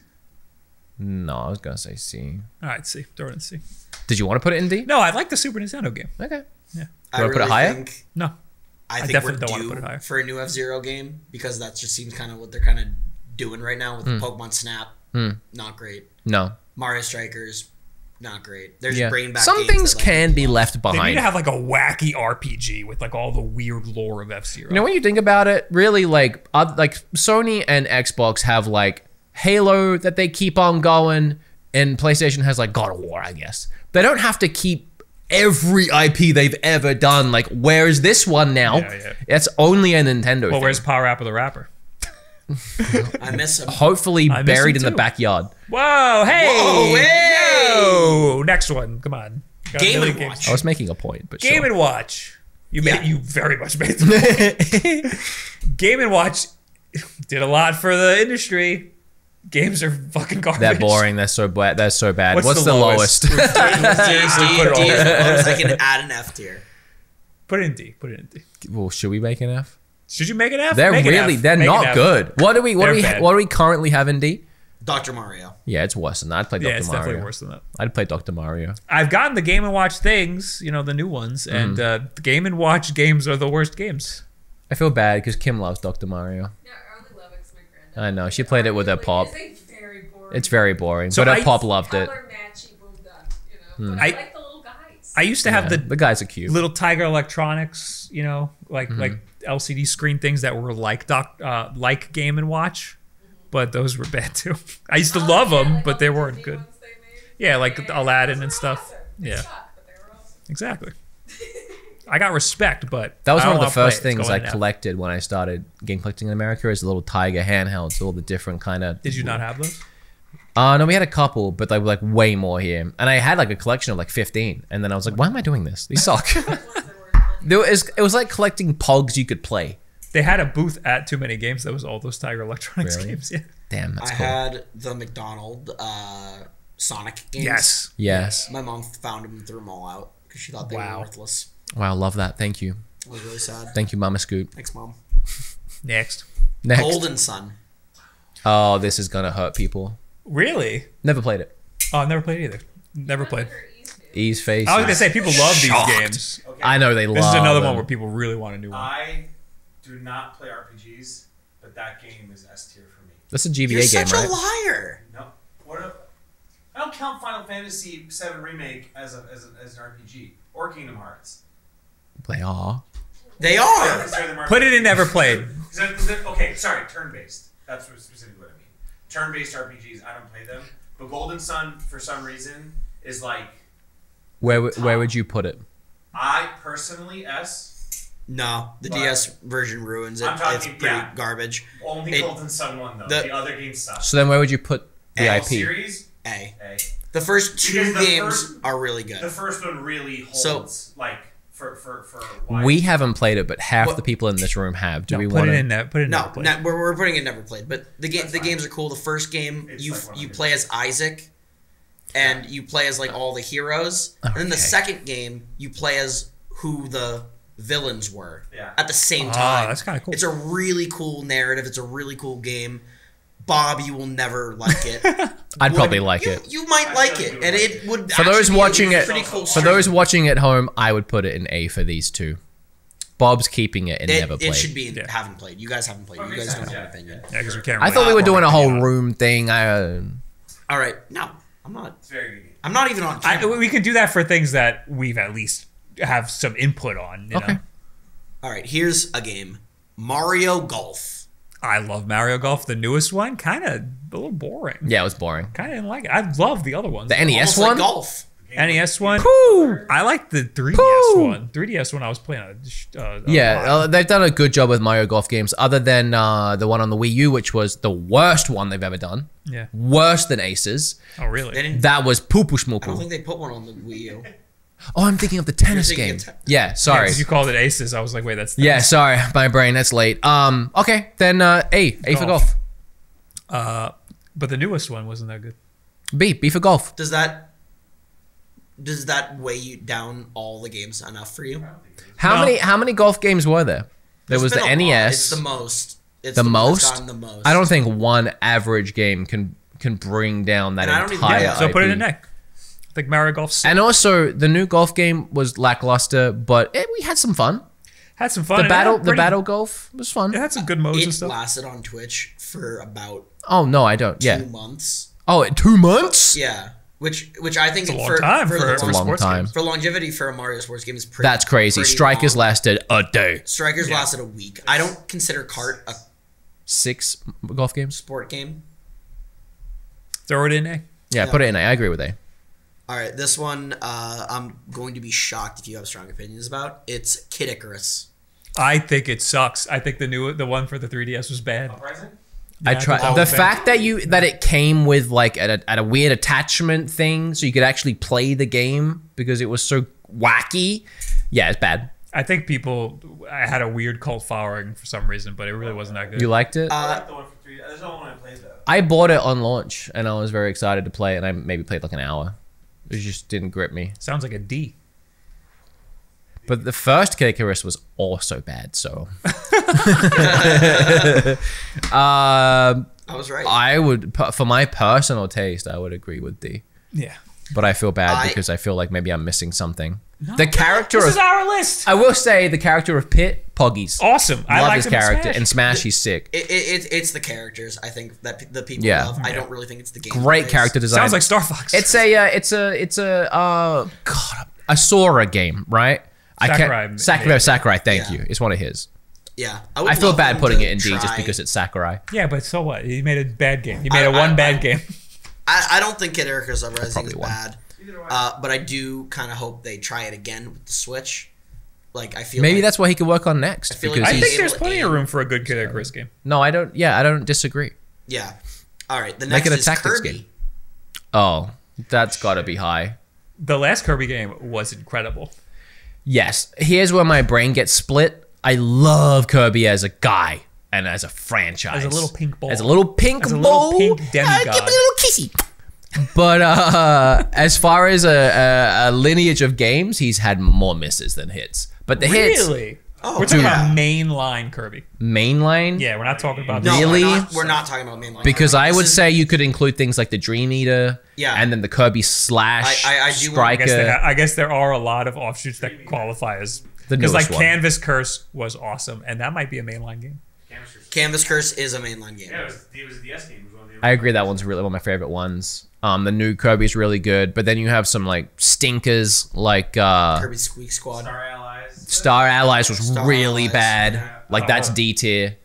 No, I was gonna say C. All right, C. Throw it in C. Did you want to put it in D? No, I like the Super Nintendo game. Okay. I wanna put it higher? think No, I think definitely we're don't wanna due put it higher. for a new F Zero game because that just seems kind of what they're kind of doing right now with hmm. Pokemon Snap. Hmm. Not great. No. Mario Strikers, not great. There's Yeah. brain back. Some games things that, like, can be left they need behind. to have like a wacky RPG with like all the weird lore of F Zero. You know when you think about it, really like oth- like Sony and Xbox have like Halo that they keep on going, and PlayStation has like God of War, I guess. They don't have to keep every IP they've ever done. Like, where's this one now? Yeah, yeah. It's only a Nintendo. well, thing. where's PaRappa the Rapper? I miss them. Hopefully I miss buried in the backyard. Whoa, hey, Whoa, hey! Yo! next one. Come on. Got Game and games. Watch. I was making a point, but Game sure. and Watch. You Yeah. made you very much made the point. Game and Watch did a lot for the industry. Games are fucking garbage. They're boring. They're so bad. They're so bad. What's, What's the, the lowest? D, D, put it D is the lowest. I can add an F tier. Put it in D. Put it in D. well, should we make an F? Should you make an F? They're Make really. F. They're Make not good. What do we? What do They're we? bad. What do we currently have in D? Dr. Mario. Yeah, it's worse than that. I'd play Yeah, Dr. it's Mario. definitely worse than that. I'd play Dr. Mario. I've gotten the Game and Watch things, you know, the new ones, Mm. and uh, the Game and Watch games are the worst games. I feel bad because Kim loves Dr. Mario. Yeah, I only love X my granddad. I know, she played it with a pop. It's very boring. It's very boring, So but her I- pop loved it. matchy boom you know. But I- I, like the little guys. I used to have Yeah, the the guys are cute. little Tiger Electronics, you know, like Mm-hmm. like LCD screen things that were like doc, uh, like Game and Watch, but those were bad too. I used to Oh, love yeah, them, like but they weren't Disney good. they. Yeah, like Yeah, Aladdin and stuff. awesome. They Yeah. suck, but they were awesome. Exactly. I got respect, but That was I one don't of the first things I in F. collected when I started game collecting in America is the little Tiger handhelds, all the different kind of. Did you not have those? Uh, no, we had a couple, but they were like way more here. And I had like a collection of like 15. And then I was like, why am I doing this? These suck. Ones that were fun. there was, it was like collecting pogs you could play. They had a booth at Too Many Games that was all those Tiger Electronics Really? games. Yeah. Damn, that's I cool. had the McDonald uh, Sonic games. Yes. yes. My mom found them and threw them all out because she thought they Wow. were worthless. Wow, love that. Thank you. It was really sad. Thank you, Mama Scoop. Thanks, mom. Next. Next. Golden Sun. Oh, this is gonna hurt people. Really? Never played it. Oh, I never played either. Never played. Never. Ease face. I was gonna say people love Shocked. these games. Okay. I know they love. This is another them. one where people really want a new one. I do not play RPGs, but that game is S tier for me. That's a GBA You're game, such right? a liar. No, what? A, I don't count Final Fantasy VII remake as a, as, a, as an RPG or Kingdom Hearts. They are. They are. consider them Put it in RPGs. never played. Is that- is that- okay, sorry, turn based. That's what- specifically what I mean. Turn based RPGs, I don't play them. But Golden Sun, for some reason, is like Where w- where would you put it? I personally S No, the DS version ruins it. I'm talking- it's pretty yeah. garbage. only It- Golden Sun one though. the- The, other games suck. So then where would you put the L IP? series, A. A. The first two the games first- are really good. The first one really holds So- like for for for why We haven't played it, but half What- the people in this room have. Do No, we put want it to? in ne- put it in never no, played. not, we're, we're putting it never played. But the game That's the fine. games are cool. The first game It's you like one of you my play as Isaac, and you play as like all the heroes. And then the second game you play as who the villains were Yeah. at the same Ah, time. that's kinda cool. It's a really cool narrative. It's a really cool game. Bob, you will never like it. I'd Would- probably like you, it. You might like it, and it would. For those actually be a watching it, pretty cool for stream. those watching at home, I would put it in A for these two. Bob's keeping it and it, never it should be. In, Yeah. haven't played. You guys haven't played. You makes guys don't sense, have yeah. an opinion. Yeah, because we can't. I thought we were doing a whole room thing. I, uh, All right, no, I'm not. It's very. I'm not even on I, we can do that for things that we've at least have some input on. You Okay. know? All right, here's a game Mario Golf. I love Mario Golf, the newest one. Kind of a little boring. Yeah, it was boring. Kind of didn't like it. I love the other ones. The NES Almost like one. golf. NES one. Woo! I like the 3DS Poo. one. 3DS one I was playing. Uh, uh, Yeah, a lot. uh, they've done a good job with Mario Golf games, other than uh, the one on the Wii U, which was the worst one they've ever done. yeah. Worse than Aces. Oh, really? That was poo poo I don't think they put one on the Wii U. Oh, I'm thinking of the tennis game. of te- yeah, Yeah, sorry. 'cause you called it Aces. I was like, wait, that's Yeah, sorry, my brain. That's late. Um, okay, then uh, A, A for Golf. golf. Uh, but the newest one wasn't that good. B, B for golf. Does that does that weigh you down all the games enough for you? How No. many how many golf games were there? There There's was the. NES. It's the most. It's the one that's most? the most. I don't think one average game can can bring down that And I don't even- entire. Yeah, So put it IP. in neck. I think Mario Golf And also, the new golf game was lackluster, but it, we had some fun. had some fun. The battle, had the pretty- battle golf was fun. It had some good modes and It stuff. lasted on Twitch for about Oh no, I don't. Yeah. two months. Oh, two months. Yeah, which which I think It's a long for, time for, for, the a for long sports time. games. for longevity for a Mario sports game is pretty. That's crazy. pretty Strikers long. lasted a day. Strikers Yeah. lasted a week. I don't consider Cart a Six golf games. sport game. Throw it in A. Yeah, Yeah. put it in. A. I agree with A. All right, this one uh, I'm going to be shocked if you have strong opinions about. It's Kid Icarus. I think it sucks. I think the new the one for the 3DS was bad. Uprising? I Yeah, tried the was bad. fact that you that it came with like at a, at a weird attachment thing, so you could actually play the game because it was so wacky. Yeah, it's bad. I think people I had a weird cult following for some reason, but it really wasn't that good. You liked it? I Uh, like the one for three. That's the only one I played though. I bought it on launch and I was very excited to play it, and I maybe played like an hour. It just didn't grip me. Sounds like a D. But the first Kid Icarus was also bad, so. um, I was right. I would, for my personal taste, I would agree with D. Yeah. But I feel bad I- because I feel like maybe I'm missing something. The character This of is our list. I will say the character of Pit, Poggies. Awesome. I Love like his character. Smash. And Smash, he's sick. it, it, it, it's the characters I think that p- the people Yeah. love. I don't really think it's the game. Great character design. Sounds like Star Fox. It's a, uh, it's a, it's a, uh, God, a Sora game, right? I Sakurai can't. made Sakurai, it. Sakurai. Thank Yeah. you. It's one of his. Yeah, would I feel bad putting it in D just because it's Sakurai. yeah, but so what? He made a bad game. He made I- a one I- bad I- game. I, I don't think Kid Icarus Uprising probably is won. bad, Either way. Uh, but I do kind of hope they try it again with the Switch. Like I feel Maybe like, that's what he could work on next. I feel like I think there's plenty to of room for a good Kid Icarus game. no, I don't. Yeah, I don't disagree. yeah. All right, the Make next it a is tactics Kirby. game. Oh, that's got to be high. The last Kirby game was incredible. Yes. Here's where my brain gets split. I love Kirby as a guy and as a franchise. As a little pink ball. As a little pink As a little ball. pink Uh, give me a little kissy. But uh, as far as a, a, a lineage of games, he's had more misses than hits. But the hits, Really? Oh, We're talking yeah. about mainline Kirby. mainline, Yeah, we're not talking about No, Really? we're not, we're not talking about mainline. because I This would is- say you could include things like the Dream Eater, Yeah. and then the Kirby Slash, I- I- I do want- I guess, there, I guess there are a lot of offshoots that qualify as The because like one. Canvas Curse was awesome, and that might be a mainline game. Canvas Canvas Curse is a mainline game. Yeah, it was, it was a DS game. It was one of the I agree that one's really one of my favorite ones. Um, the new Kirby's really good, but then you have some like stinkers like uh, Kirby Squeak Squad. Star Allies. Star Allies was Star really Allies, bad. yeah. Like that's Oh. D tier.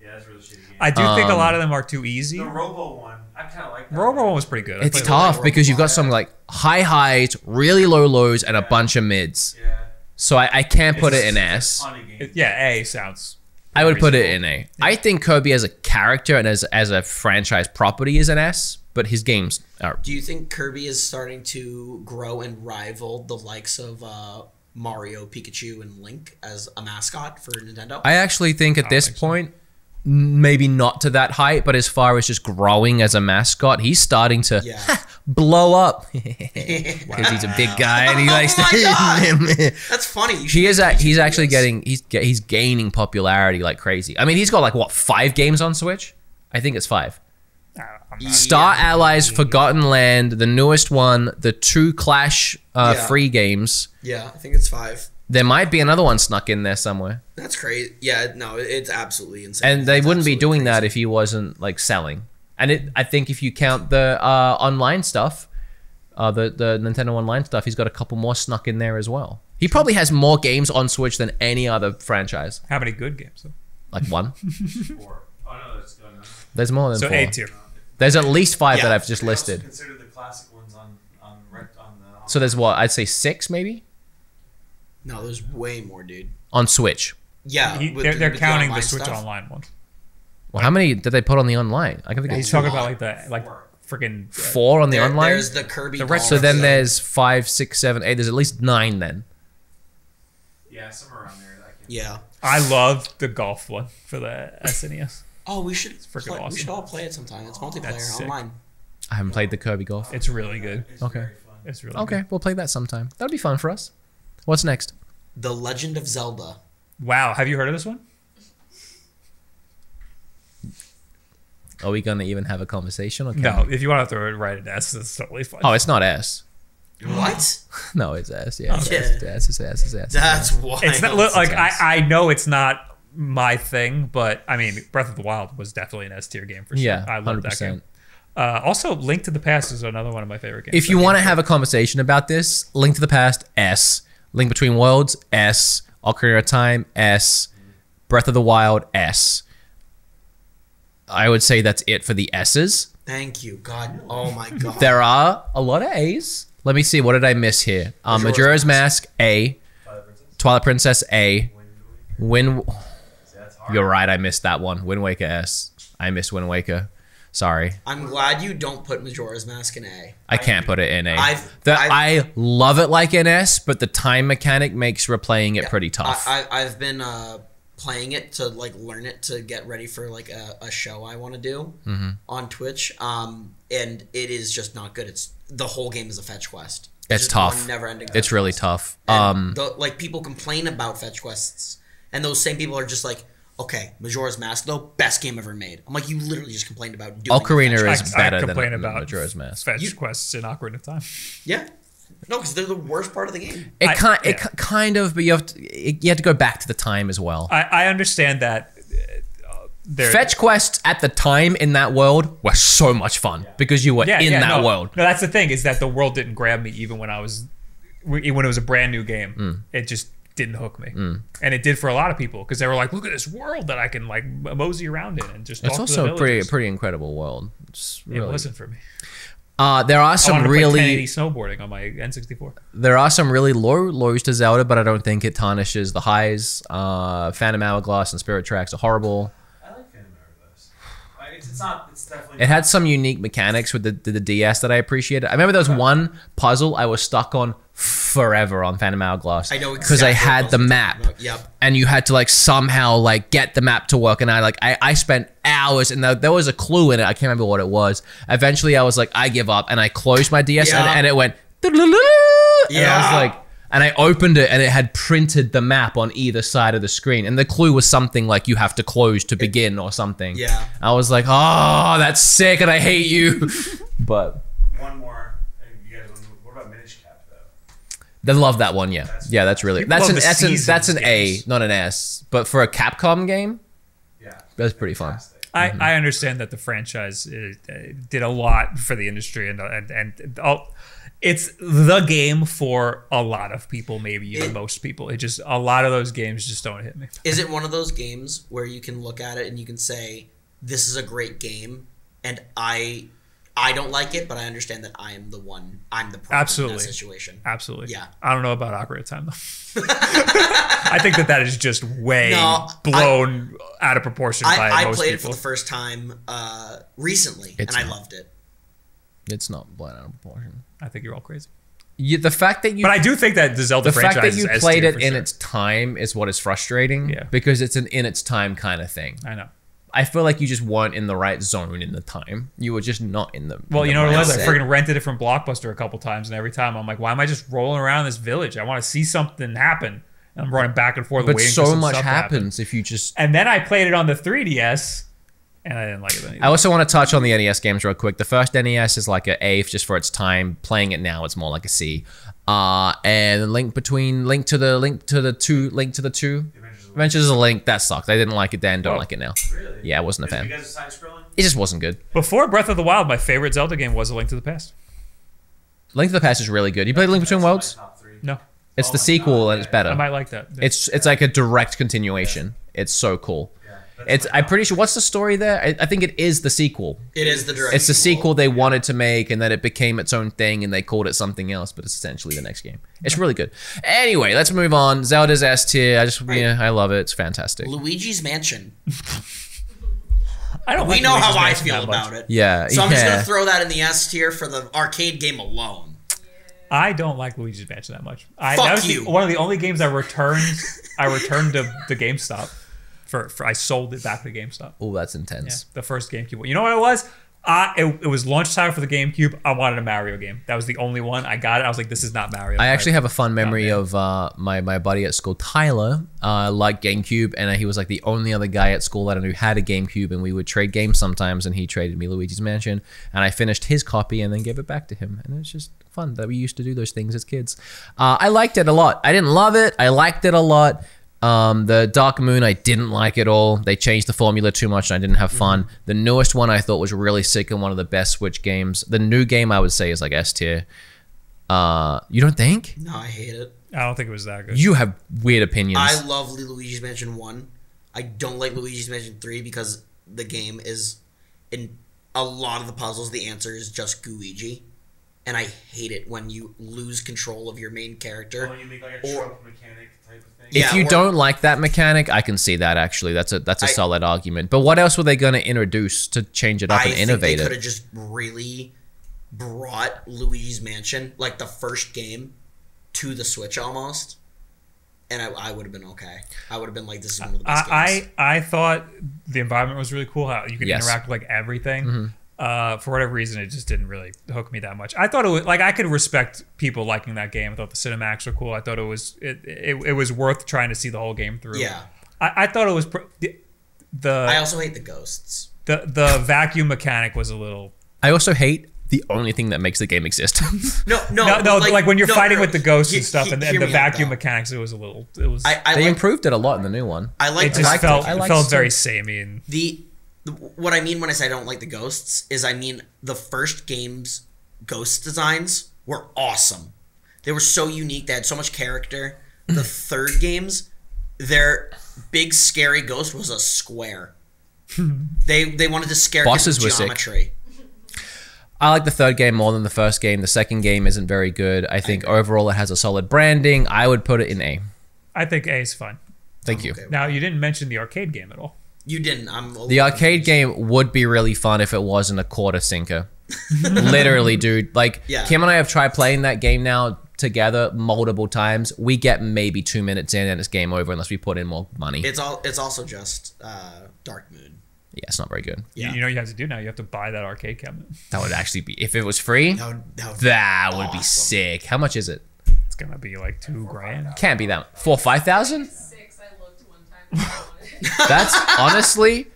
Yeah, that's really shitty game. I do think a Um, lot of them are too easy. the Robo one, I kind of like that. Robo one. one was pretty good. I It's tough like because you've got some like high highs, really low lows, and a bunch of mids. Yeah. So I, I can't put It's it in just a S. funny game. it. Yeah, A sounds. I would put it reasonable. in A. I think Kirby as a character and as as a franchise property is an S, but his games are Do you think Kirby is starting to grow and rival the likes of uh, Mario, Pikachu, and Link as a mascot for Nintendo? I actually think at this think point, n- maybe not to that height, but as far as just growing as a mascot, he's starting to Yeah. blow up because he's a big guy and he Oh likes my to. That's funny. You he is. make A, he's actually videos. getting. He's he's gaining popularity like crazy. I mean, he's got like what five games on Switch? I think it's five. Uh, Star Yeah. Allies, Forgotten Land, the newest one, the two Clash uh, Yeah. free games. Yeah, I think it's five. There might be another one snuck in there somewhere. That's crazy. Yeah, no, it's absolutely insane. and they It's wouldn't be absolutely doing that if he wasn't like selling. And it, I think if you count the uh, online stuff, uh, the the Nintendo Online stuff, he's got a couple more snuck in there as well. He probably has more games on Switch than any other franchise. How many good games though? Like one. Four. Oh no, that's no, no. There's more than So four. A tier. There's at least five Yeah. that I've just They listed. Consider the classic ones on on rec- on the. On So there's what I'd say six maybe No, there's way more, dude. on Switch. Yeah, He, with they're the- they're with the counting the, online Switch stuff. Online ones. Well, how many did they put on the online? I can think He's of talking lot. about like the like freaking. uh, four on the There- online. There's the Kirby. The golf So then stuff. there's five, six, seven, eight. There's at least nine then. Yeah, somewhere around there. I can't Yeah. I love the golf one for the SNES. Oh, we should. freaking play, We should all play it sometime. It's multiplayer That's sick. online. I haven't played the Kirby Golf. It's really good. It's Okay. very fun. It's really Okay, good. we'll play that sometime. That'll be fun for us. What's next? The Legend of Zelda. Wow, have you heard of this one? Are we gonna even have a conversation? Or No. we- If you want to throw it right at S, it's totally fine. Oh, it's not S. What? No, it's S. Yeah, oh, it's Okay. S. It's S. It's S. It's S. it's That's S. why. it's not look, like I know it's not my thing, but I mean, Breath of the Wild was definitely an S tier game for sure. Yeah, I love that game. Uh, also, Link to the Past is another one of my favorite games. If you want to have a conversation about this, Link to the Past S, Link Between Worlds S, Ocarina of Time S, Breath of the Wild S. I would say that's it for the S's. Thank you, God. Oh my God. There are a lot of A's. Let me see. What did I miss here? Um, Majora's Majora's Mask A, Twilight Princess. Twilight Princess A, Wind Wind. See, that's hard. You're right. I missed that one. Wind Waker S. I missed Wind Waker. Sorry, I'm glad you don't put Majora's Mask in A. I can't put it in A. I've- The- I've- I love it like an S, but the time mechanic makes replaying it pretty tough. I, I, I've been uh, playing it to like learn it to get ready for like a, a show I want to do Mm-hmm. on Twitch. Um, and it is just not good. It's the whole game is a fetch quest. It's just tough. Never ending. it's really tough. Um, the, like people complain about fetch quests, and those same people are just like, okay, Majora's Mask though, best game ever made. I'm like, you literally just complained about doing a Ocarina is. I, better I than- complain than about Majora's Mask. fetch You- quests in Ocarina of Time. Yeah. No, because they're the worst part of the game. it I- kind, it yeah. ki- kind of, but you have to, it, you have to go back to the time as well. I, I understand that. Uh, there, Fetch quests at the time in that world were so much fun because you were yeah, in yeah, that no, world. No, that's the thing is that the world didn't grab me even when I was when it was a brand new game. Mm. It just didn't hook me, and it did for a lot of people because they were like, "Look at this world that I can like mosey around in and just." It's talk to the also a pretty pretty incredible world. It's It really, wasn't for me. uh, there are some wanted to really 1080 snowboarding on my N64. there are some really low lows to Zelda, but I don't think it tarnishes the highs. Uh, Phantom Hourglass and Spirit Tracks are horrible. I like Phantom Hourglass. It's, it's not. It had some unique mechanics with the, the, the DS that I appreciated. I remember there was one puzzle I was stuck on forever on Phantom Hourglass. I know because I had the map. Yep. and you had to like somehow like get the map to work. And I like I, I spent hours, and there, there was a clue in it. I can't remember what it was. Eventually, I was like, I give up, and I closed my DS, and, Yeah. and it went. And I Yeah. was like. And I opened it and it had printed the map on either side of the screen. And the clue was something like you have to close to begin or something. Yeah. I was like, oh, that's sick and I hate you. but one more. uh, You guys. What about Minish Cap though? they love that one, yeah. Yeah, that's really that's an the that's an that's an A, not an S. But for a Capcom game, Yeah. that's pretty fun. I, Mm-hmm. I understand that the franchise uh, uh, did a lot for the industry and and and all, it's the game for a lot of people, maybe even It- most people. It just a lot of those games just don't hit me. Is it one of those games where you can look at it and you can say, "This is a great game," and I, I don't like it, but I understand that I am the one. I'm the problem in Absolutely. that situation. Absolutely. Yeah. I don't know about Ocarina of Time though. I think that that is just way No, blown out of proportion by I, I most played it people. for the first time uh, recently, It's and I loved it. It's not blown out of proportion. I think you're all crazy. You, the fact that you But I do think that the Zelda the fact that you is played it in sure. its time is what is frustrating. Yeah. Because it's an in its time kind of thing. I know. I feel like you just weren't in the right zone in the time. You were just not in the. Well, in you the know what it was? I freaking rented it from Blockbuster a couple times, and every time I'm like, why am I just rolling around this village? I want to see something happen. And I'm running back and forth. But so much to happen. happens if you just. And then I played it on the 3DS, and I didn't like it. Then I also want to touch on the NES games real quick. The first NES is like an A just for its time. Playing it now, it's more like a C. Uh, and the link between link to the link to the two link to the two Adventures of Adventures Link that sucked. I didn't like it then. Don't Oh. like it now. Really? Yeah, I wasn't a fan. Because it's side scrolling. It just wasn't good. Before Breath of the Wild, my favorite Zelda game was A Link to the Past. Link to the Past is really good. You played Link Between Worlds? No. It's Oh the sequel God, and it's better. I might like that. It's it's like a direct continuation. It's so cool. Yeah, that's It's I'm pretty sure. What's the story there? I, I think it is the sequel. It is the direct. It's the sequel they wanted to make, and then it became its own thing, and they called it something else. But it's essentially the next game. It's really good. Anyway, let's move on. Zelda's S tier. I just yeah, I love it. It's fantastic. Luigi's Mansion. I don't. We like know Luigi's how I feel about it. Yeah, So I'm just gonna throw that in the S tier for the arcade game alone. I don't like Luigi's Mansion that much. I, Fuck that was you. The, one of the only games I returned. I returned to the GameStop. For, for I sold it back to GameStop. Oh, that's Yeah, intense. the first GameCube. You know what it was? I it, it was launch time for the GameCube. I wanted a Mario game. That was the only one. I got it. I was like, this is not Mario. I actually have a fun memory of uh, my my buddy at school, Tyler, uh, liked GameCube, and he was like the only other guy at school that I knew had a GameCube, and we would trade games sometimes, and he traded me Luigi's Mansion, and I finished his copy and then gave it back to him, and it's just fun that we used to do those things as kids. Uh, I liked it a lot. I didn't love it. I liked it a lot. Um, the Dark Moon, I didn't like at all. They changed the formula too much, and I didn't have fun. The newest one I thought was really sick and one of the best Switch games. The new game I would say is like S tier. Uh, you don't think? No, I hate it. I don't think it was that good. You have weird opinions. I love Luigi's Mansion 1. I don't like Luigi's Mansion 3 because the game is in a lot of the puzzles the answer is just Luigi. And I hate it when you lose control of your main character. When you make like a Or- trope mechanic type if you or- don't like that mechanic, I can see that actually. That's a that's a I- solid argument. But what else were they going to introduce to change it up I and think innovate they could have just really brought Luigi's Mansion, like the first game, to the Switch almost. And I, I would have been okay. I would have been like, this is one of the best games. I, I I thought the environment was really cool. How you could Yes. Mm-hmm. interact with like everything. Uh, for whatever reason, it just didn't really hook me that much. I thought it was like I could respect people liking that game. I thought the cinematics were cool. I thought it was it, it, it was worth trying to see the whole game through. Yeah. I, I thought it was pr- the the, I also hate the ghosts. the the vacuum mechanic was a little I also hate the only thing that makes the game exist. No, no, no no but, like, when you're no, fighting no, with the ghosts he- and stuff he- and, hear and the me out, vacuum mechanics it was a little it was I, I they like, improved it a lot in the new one. I like it just felt it. I liked felt very samey and the, the what I mean when I say I don't like the ghosts is I mean the first game's ghost designs were awesome. They were so unique. They had so much character. The third games, their big scary ghost was a square. they they wanted to scare Bosses kids were with sick. geometry. I like the third game more than the first game. The second game isn't very good. I think overall it has a solid branding. I would put it in A. I think A is fun. Thank you. Okay. Now you didn't mention the arcade game at all. You didn't. I'm a The arcade confused. game would be really fun if it wasn't a quarter sinker. Literally, dude. Like Yeah. Kim and I have tried playing that game now together multiple times. We get maybe two minutes in and it's game over unless we put in more money. It's all. It's also just uh, Dark Moon. yeah, it's not very good. You- Yeah. You, know what you have to do now. You have to buy that arcade cabinet. That would actually be if it was free. That would, that would, That would be sick. How much is it? It's gonna be like two grand. Can't be that four five thousand. Six, I looked one time. and I wanted it. That's honestly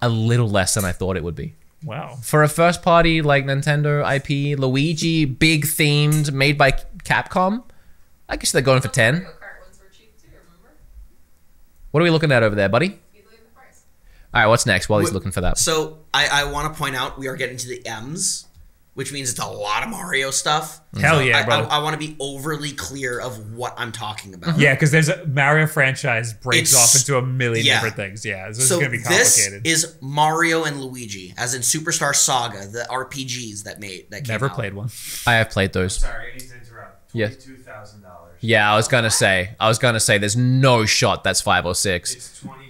a little less than I thought it would be. Wow. For a first party like Nintendo IP, Luigi, big themed, made by Capcom, I guess they're going for 10. Mario Kart ones were cheap too, remember? What are we looking at over there, buddy? You look at the price. All right, what's next while he's looking for that? So I, I want to point out we are getting to the M's, which means it's a lot of Mario stuff. Hell So yeah, I. I, I want to be overly clear of what I'm talking about. Yeah, because there's a Mario franchise breaks It's- off into a million yeah. different things. Yeah, this So is gonna be complicated. this complicated. is Mario and Luigi, as in Superstar Saga, the RPGs that made that came Never out. played one. I have played those. Sorry, I need to interrupt. Twenty-two thousand dollars. Yeah, I was gonna say. I was gonna say. There's no shot that's five or six. It's twenty-two thousand.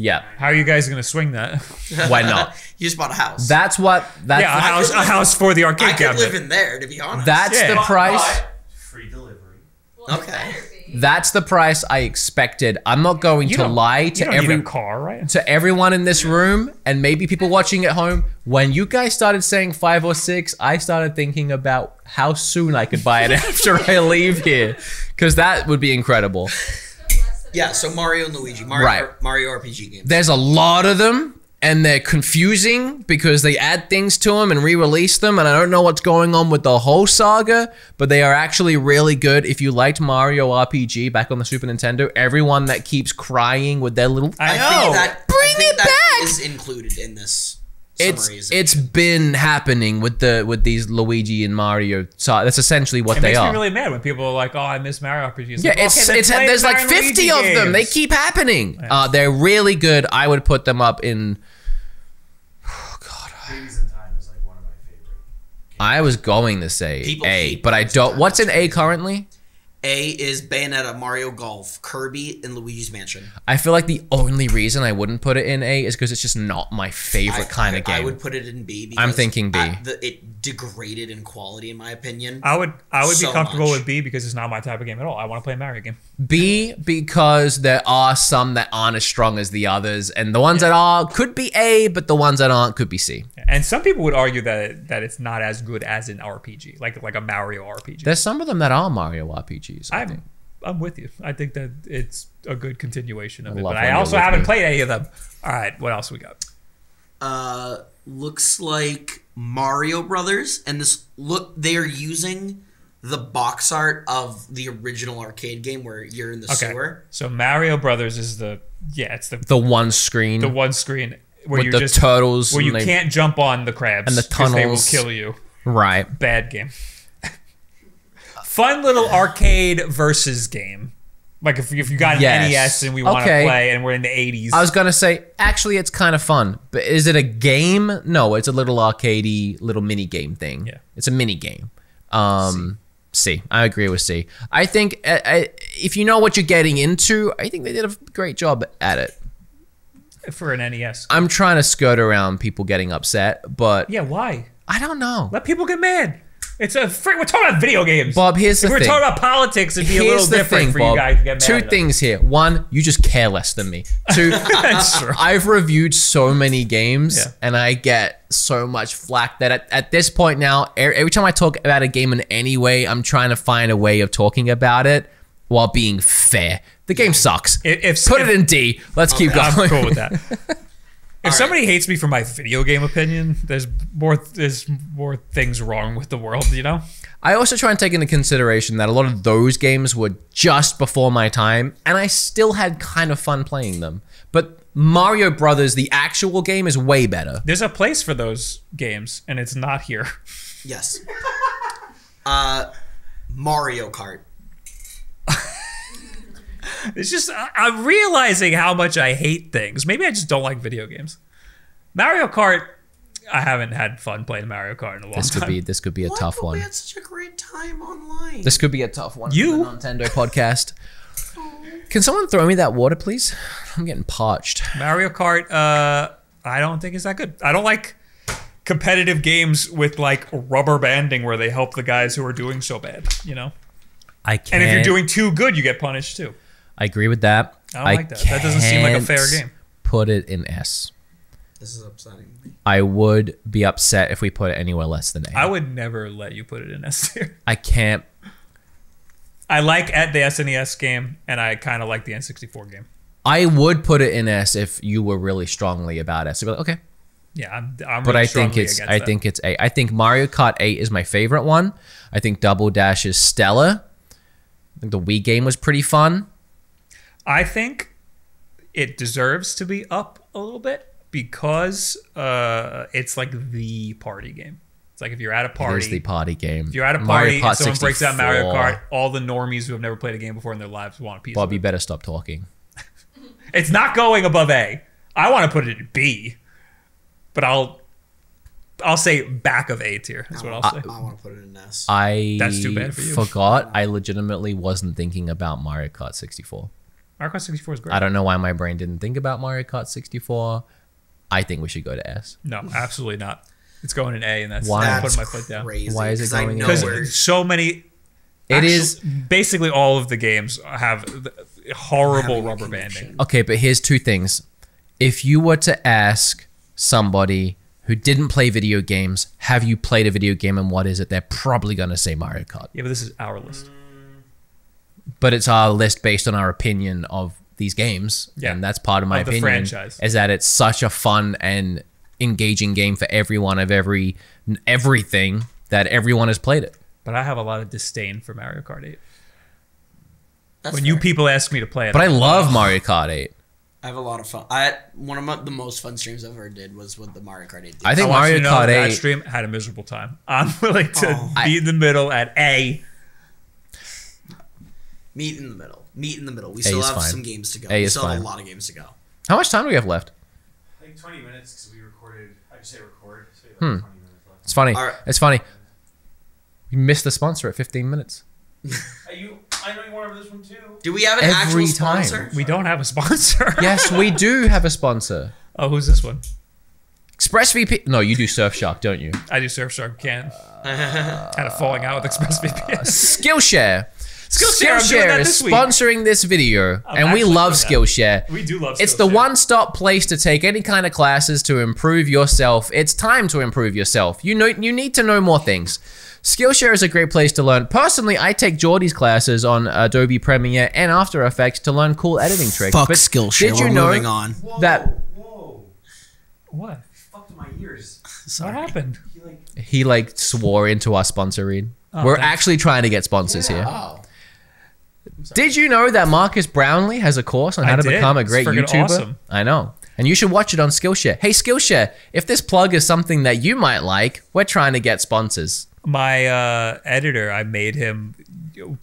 Yeah. How are you guys gonna swing that? Why not? you just bought a house. That's what. That's yeah, a house, a house for the I could cabinet. live in there, to be honest. that's Yeah. the price. Free delivery. Well, Okay. it better be. That's the price I expected. I'm not going You to don't- lie you to don't every need a car, right? to everyone in this room and maybe people watching at home. When you guys started saying five or six, I started thinking about how soon I could buy it after I leave here, because that would be incredible. Less than yeah, so Mario and Luigi, Mario, Right. Mario RPG games. There's a lot of them. And they're confusing because they add things to them and re-release them, and I don't know what's going on with the whole saga. But they are actually really good. If you liked Mario RPG back on the Super Nintendo, everyone that keeps crying with their little I I know. think that Bring I think it that back! is included in this it's Summaries. it's been happening with the with these Luigi and Mario. So that's essentially what It they makes are. me really mad when people are like, "Oh, I miss Mario RPGs." yeah, Like, it's okay, then it's there's like Mario and 50 Luigi of them. They keep happening. Uh, they're really good. I would put them up in. Babies in Time is like one of my favorite. I was going to say People A, but I don't. What's in A currently? A is Bayonetta, Mario Golf, Kirby, and Luigi's Mansion. I feel like the only reason I wouldn't put it in A is because it's just not my favorite I- kind I- of game. I would put it in B. Because I'm thinking B. I- the, it degraded in quality, in my opinion. I would I would be comfortable much. with B because it's not my type of game at all. I want to play a Mario game. B because there are some that aren't as strong as the others, and the ones that are could be A, but the ones that aren't could be C. And some people would argue that that it's not as good as an RPG, like like a Mario RPG. There's some of them that are Mario RPGs. I I'm, I'm with you. I think that it's a good continuation of I it. But I also haven't me. played any of them. All right, what else we got? uh, looks like Mario Brothers, and this look they are using the box art of the original arcade game where you're in the Okay. sewer. So Mario Brothers is the yeah, it's the The one screen the one screen where with you the just turtles where you they- can't jump on the crabs And the 'cause They will kill you. right. Bad game. Fun little arcade versus game. Like if, if you got an Yes. NES and we want to Okay. play and we're in the 80s. I was gonna say, actually, it's kind of fun, but is it a game? No, it's a little arcadey, little mini game thing. Yeah. it's a mini game. Um, C. I agree with C. I think uh, uh, if you know what you're getting into, I think they did a great job at it. for an NES. I'm trying to skirt around people getting upset, but Yeah, why? I don't know. Let people get mad. It's a fr- we're talking about video games. Bob, here's the if we're thing. talking about politics, it'd be a little different thing, for Bob. you guys to get mad. Two things here. One, you just care less than me. Two. I've reviewed so many games Yeah. and I get so much flack that at, at this point now, every time I talk about a game in any way, I'm trying to find a way of talking about it while being fair. The game sucks. If, if Put if, it in D. Let's keep going. I'm cool with that. If somebody hates me for my video game opinion, there's more there's more things wrong with the world, you know. I also try and take into consideration that a lot of those games were just before my time, and I still had kind of fun playing them. But Mario Brothers, the actual game, is way better. There's a place for those games, and it's not here. Yes. uh, Mario Kart. It's just I- I'm realizing how much I hate things. Maybe I just don't like video games. Mario Kart. I haven't had fun playing Mario Kart in a long This could time. be this could be a What? tough But one. We had such a great time online. This could be a tough one. You? for the Nintendo podcast. Can someone throw me that water, please? I'm getting parched. Mario Kart, uh, I don't think is that good. I don't like competitive games with like rubber banding where they help the guys who are doing so bad, you know? I can't. And if you're doing too good, you get punished too. I agree with that. I don't like that. That doesn't seem like a fair game. Put it in S. this is upsetting. I would be upset if we put it anywhere less than A. I would never let you put it in S tier. I can't. I like at the SNES game, and I kind of like the N64 game. I would put it in S if you were really strongly about S. I'd be like, okay, Yeah, I'm. I'm but really I think it's against I that. think it's A. I think Mario Kart 8 is my favorite one. I think Double Dash is stellar. I think the Wii game was pretty fun. I think it deserves to be up a little bit because uh, it's like the party game. It's like if you're at a party, is the party game. if you're at a party and someone breaks out Mario Kart, all the normies who have never played a game before in their lives want a piece Bob, of you it. better stop talking. It's not going above A. I want to put it in B, but I'll I'll say back of A tier. Is what I'll say. I want to put it in S. I That's too bad for you. forgot. I legitimately wasn't thinking about Mario Kart 64. Mario Kart 64 is great. I don't know why my brain didn't think about Mario Kart 64. I think we should go to S. No, absolutely not. It's going in A, and that's Why? I'm That's putting my foot down. crazy. Why is it going know in? Because where- so many. It actu- is basically all of the games have horrible having rubber banding. okay, but here's two things. If you were to ask somebody who didn't play video games, have you played a video game and what is it? They're probably going to say Mario Kart. Yeah, but this is our list. But it's our list based on our opinion of these games. Yeah. And that's part of my Of the opinion. franchise. Is that it's such a fun and engaging game for everyone of every everything that everyone has played it. But I have a lot of disdain for Mario Kart 8. That's when you people ask me to play it, But I I'm love "Ugh." Mario Kart 8. I have a lot of fun. I one of my, the most fun streams I've ever did was with the Mario Kart 8. I I think want Mario you to Kart that 8. stream had a miserable time. I'm willing to Oh. be in the middle at A. Meet in the middle. Meet in the middle. We still have fine. some games to go. A we is still have a lot of games to go. How much time do we have left? I think 20 minutes because we recorded. I just say record. So you have Hmm. 20 minutes left. It's funny. All right. It's funny. We missed the sponsor at 15 minutes. Are you? I know you wanted this one too. Do we have an Every actual time. sponsor? We don't have a sponsor. Yes, we do have a sponsor. oh, who's this one? ExpressVPN. No, you do Surfshark, don't you? I do Surfshark. Can had a falling out with ExpressVPN. Skillshare. Skillshare, I'm doing that is this sponsoring this video, I'm and we love doing that. Skillshare. We do love. It's the one-stop place to take any kind of classes to improve yourself. It's time to improve yourself. You know, you need to know more things. Skillshare is a great place to learn. Personally, I take Geordie's classes on Adobe Premiere and After Effects to learn cool editing tricks. Fuck But Skillshare. Did you We're know on. Whoa, That- Whoa! What? Fucked my ears. What happened? He like. he like swore into our sponsor read? Oh, We're thanks. actually trying to get sponsors here. Oh. Did you know that Marques Brownlee has a course on how I to did. become a great YouTuber? awesome. I know. And you should watch it on Skillshare. Hey, Skillshare, if this plug is something that you might like, we're trying to get sponsors. My uh, editor, I made him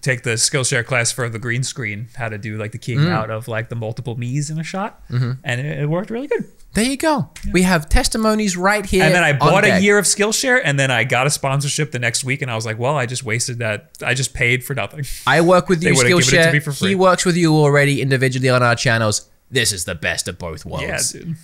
take the Skillshare class for the green screen, how to do like the keying Mm. out of like the multiple me's in a shot, Mm-hmm. and it, it worked really good. There you go. We have testimonies right here. And then I bought a year of Skillshare, and then I got a sponsorship the next week, and I was like, well, I just wasted that. I just paid for nothing. I work with you, would've given it to me for Skillshare. He works with you already individually on our channels. This is the best of both yeah, worlds. dude.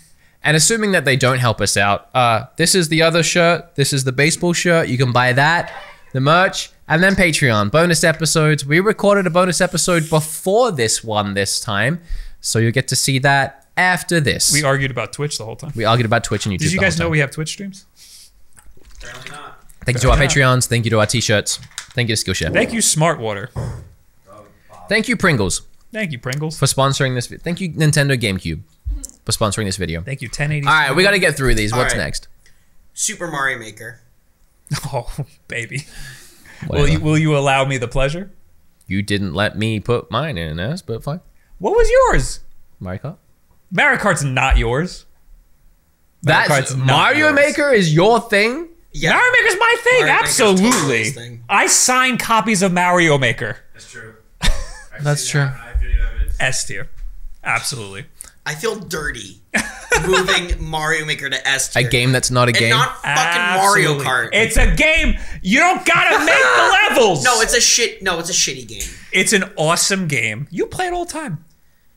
And assuming that they don't help us out, uh, this is the other shirt. This is the baseball shirt. You can buy that, the merch, and then Patreon bonus episodes. We recorded a bonus episode before this one this time, so you'll get to see that after this. We argued about Twitch the whole time. We argued about Twitch and YouTube. Did you the guys whole know we have Twitch streams? Apparently not. Thank you to our Patreons. Thank you to our T-shirts. Thank you to Skillshare. Thank you, Smart Water. Thank you, Pringles, Thank you, Pringles. for sponsoring this. vi- Thank you, Nintendo GameCube, for sponsoring this video. Thank you, 1080. All right, we got to get through these. What's All right. next? Super Mario Maker. Oh, baby. Will you, will you allow me the pleasure? You didn't let me put mine in this, but fine. What was yours? Mario Kart. Mario Kart's not yours. Mario That's Kart's not Mario yours. Maker is your thing. Yeah. Mario Maker's my thing. Mario Maker's totally Absolutely. thing. I sign copies of Mario Maker. That's true. That's true. that. I have video evidence. S tier. Absolutely. I feel dirty moving Mario Maker to S tier. A game that's not a and game. not fucking Mario Kart. It's a game. You don't gotta make the levels. no, it's a shit. No, it's a shitty game. it's an awesome game. You play it all the time.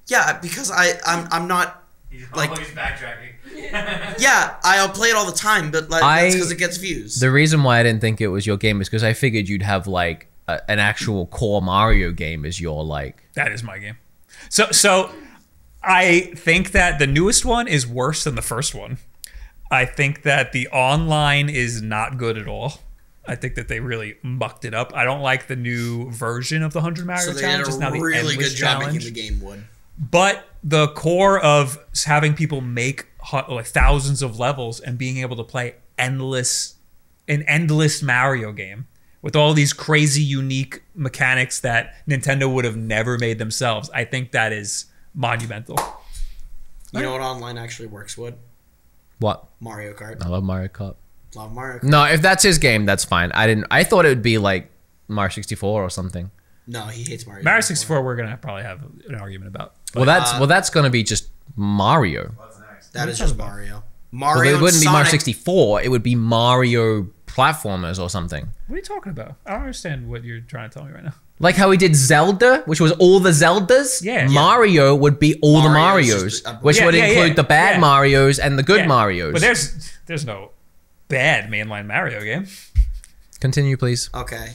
Yeah, because I I'm I'm not. He's Like- always backtracking. Yeah, I'll play it all the time, but like I- that's because it gets views. the reason why I didn't think it was your game is because I figured you'd have like a, an actual core Mario game as your like. That is my game. So so I think that the newest one is worse than the first one. I think that the online is not good at all. I think that they really mucked it up. I don't like the new version of the 100 Mario so they challenge. did It's now a the really endless good job challenge. making the game wood. But the core of having people make like thousands of levels and being able to play endless, an endless Mario game with all these crazy unique mechanics that Nintendo would have never made themselves, I think that is monumental. You know what online actually works? Wood What? Mario Kart. I love Mario Kart. Love Mario. Kart. No, if that's his game, that's fine. I didn't. I thought it would be like Mario 64 or something. No, he hates Mario. Mario 64, we're gonna probably have an argument about. Well, that's uh, well, that's gonna be just Mario. What's next? That is just Mario. Well, Mario. it wouldn't be Mario 64. It would be Mario platformers or something. What are you talking about? I don't understand what you're trying to tell me right now. Like how we did Zelda, which was all the Zeldas. Yeah. Mario would be all the Mario's Marios, just a- which Yeah, would yeah, include yeah, the bad yeah. Marios and the good Yeah, Marios. But there's there's no bad mainline Mario game. Continue, please. Okay.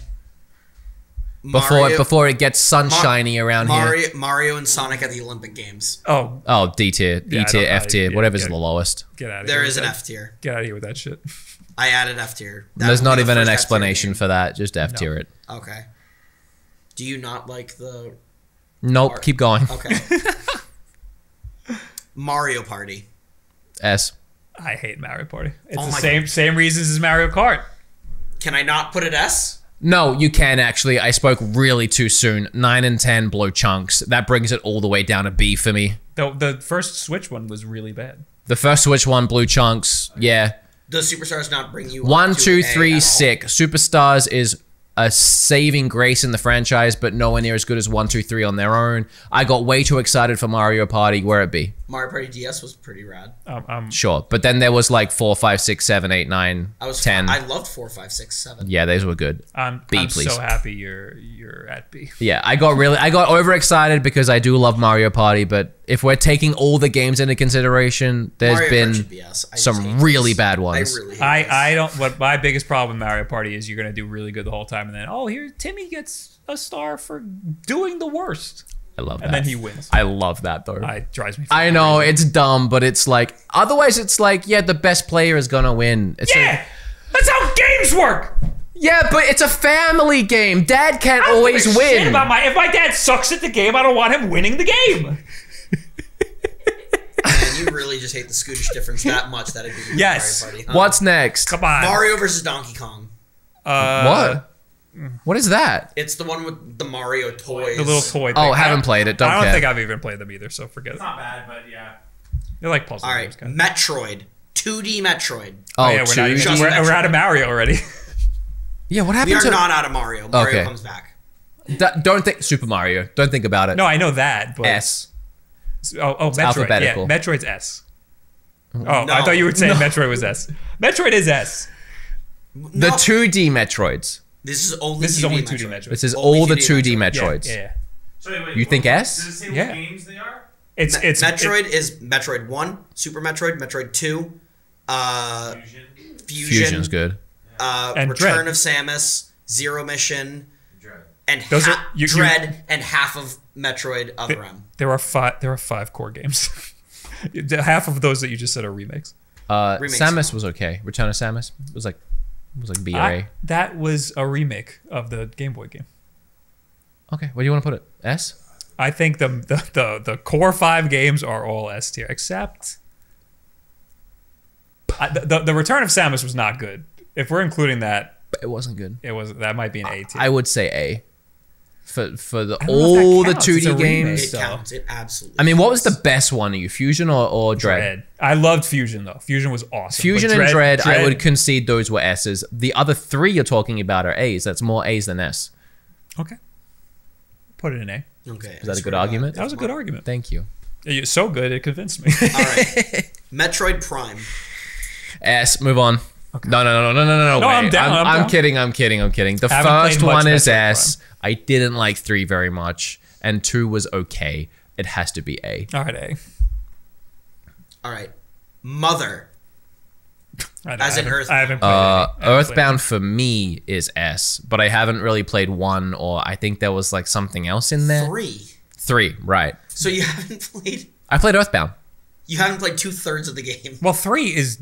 Before Mario, before it gets sunshiny around here. Mario, Mario and Sonic at the Olympic Games. Oh, Oh, D tier, Yeah, E I tier, F tier, I- whatever's yeah, the lowest. get out of There here. is with an that. F tier. Get out of here with that shit. I added F tier. That There's not be the even an explanation for that. Just F tier it. Okay. Do you not like the? Nope. Mar- keep going. Okay. Mario Party. S. I hate Mario Party. It's Oh the my same same reasons as Mario Kart. Can I not put it S? No, you can actually. I spoke really too soon. Nine and ten blow chunks. That brings it all the way down to B for me. The the first Switch one was really bad. The first Switch one, blue chunks. Yeah. Does Superstars not bring you One, up to two, A at three, all? sick. Superstars is a saving grace in the franchise, but nowhere near as good as one, two, three on their own. I got way too excited for Mario Party. Where it be? Mario Party DS was pretty rad. Um, um, Sure, but then there was like four, five, six, seven, eight, nine, I was ten. I loved four, five, six, seven. yeah, those were good. I'm, B, I'm please. so happy you're you're at B. Yeah, I got really, I got overexcited because I do love Mario Party, but if we're taking all the games into consideration, there's Mario been should be S. I just some really this. bad ones. I really hate I this. I don't. What my biggest problem with Mario Party is you're gonna do really good the whole time, and then oh here Timmy gets a star for doing the worst, I love that. and then he wins. I love that though. I drives me. I know it's dumb, but it's like otherwise it's like yeah, the best player is gonna win. It's like- Yeah, that's how games work. yeah, but it's a family game. Dad can't I don't always give a shit win. About my, if my dad sucks at the game, I don't want him winning the game. And you really just hate the Scootish difference that much that it'd be Yes. Mario Party. huh? What's next? Come on. Mario versus Donkey Kong. Uh, What? What is that? It's the one with the Mario toys. The little toy. Oh, thing. Oh, I haven't don't- played it. Don't I don't care. think I've even played them either, so forget it. It's not bad, but yeah. They're like puzzle All right, games. right, Kind. Metroid, 2D Metroid. Oh, oh, yeah, we're not even. Just We're, we're out of Mario already. yeah. What happened? We happened are to? not out of Mario. Mario Okay. comes back. D- don't think Super Mario. Don't think about it. no, I know that. But S. Oh, oh, Metroid. alphabetical. Yeah, Metroid's S. Mm-hmm. Oh, No. I thought you were saying Metroid was S. Metroid is S. The 2D Metroids. This is only This is 2D only 2D Metroid. This is Only all the 2D 2D Metroids. Yeah, yeah. So wait, wait, You what- think S? Does it say Yeah. what games they are? It's Me- it's Metroid it- is Metroid 1, Super Metroid, Metroid 2, uh, Fusion, Fusion, Fusion's good. Uh, And Return Dread. of Samus, Zero Mission, Dread. and Those ha- are- you- you- Dread, and half of Metroid Other M. there are five. There are five core games. Half of those that you just said are remakes. Uh, Remakes. Samus was okay. Return of Samus was like it was like BRA. I- that was a remake of the Game Boy game. okay, where do you want to put it? S. I think the the the, the core five games are all S tier, except I, the, the the Return of Samus was not good. If we're including that, it wasn't good. it was that might be an A tier. I would say A. For for the I don't know if that all the 2D It's games. It So- counts. It absolutely I mean, what was the best one? Are you Fusion or, or Dread? Dread. I loved Fusion though. Fusion was awesome. Fusion But and Dread, I would concede those were S's. The other three you're talking about are A's. That's more A's than S. okay. Put it in A. Okay. Is that a good argument? That was a good argument. Thank you. You're so good, it convinced me. All right. Metroid Prime. S. Move on. No, no, no, no, no, no, no. No, way. I'm down, I'm, I'm I'm down. kidding. I'm kidding. I'm kidding. The first one is Metroid S. I didn't like three very much, and two was okay. It has to be A. All right, A. All right. Mother. As in haven't- I haven't played Uh, A. I Earthbound for me is S, but I haven't really played one, or I think there was like something else in there. Three. Three, right? So you haven't played. I played Earthbound. You haven't played two thirds of the game. Well, three is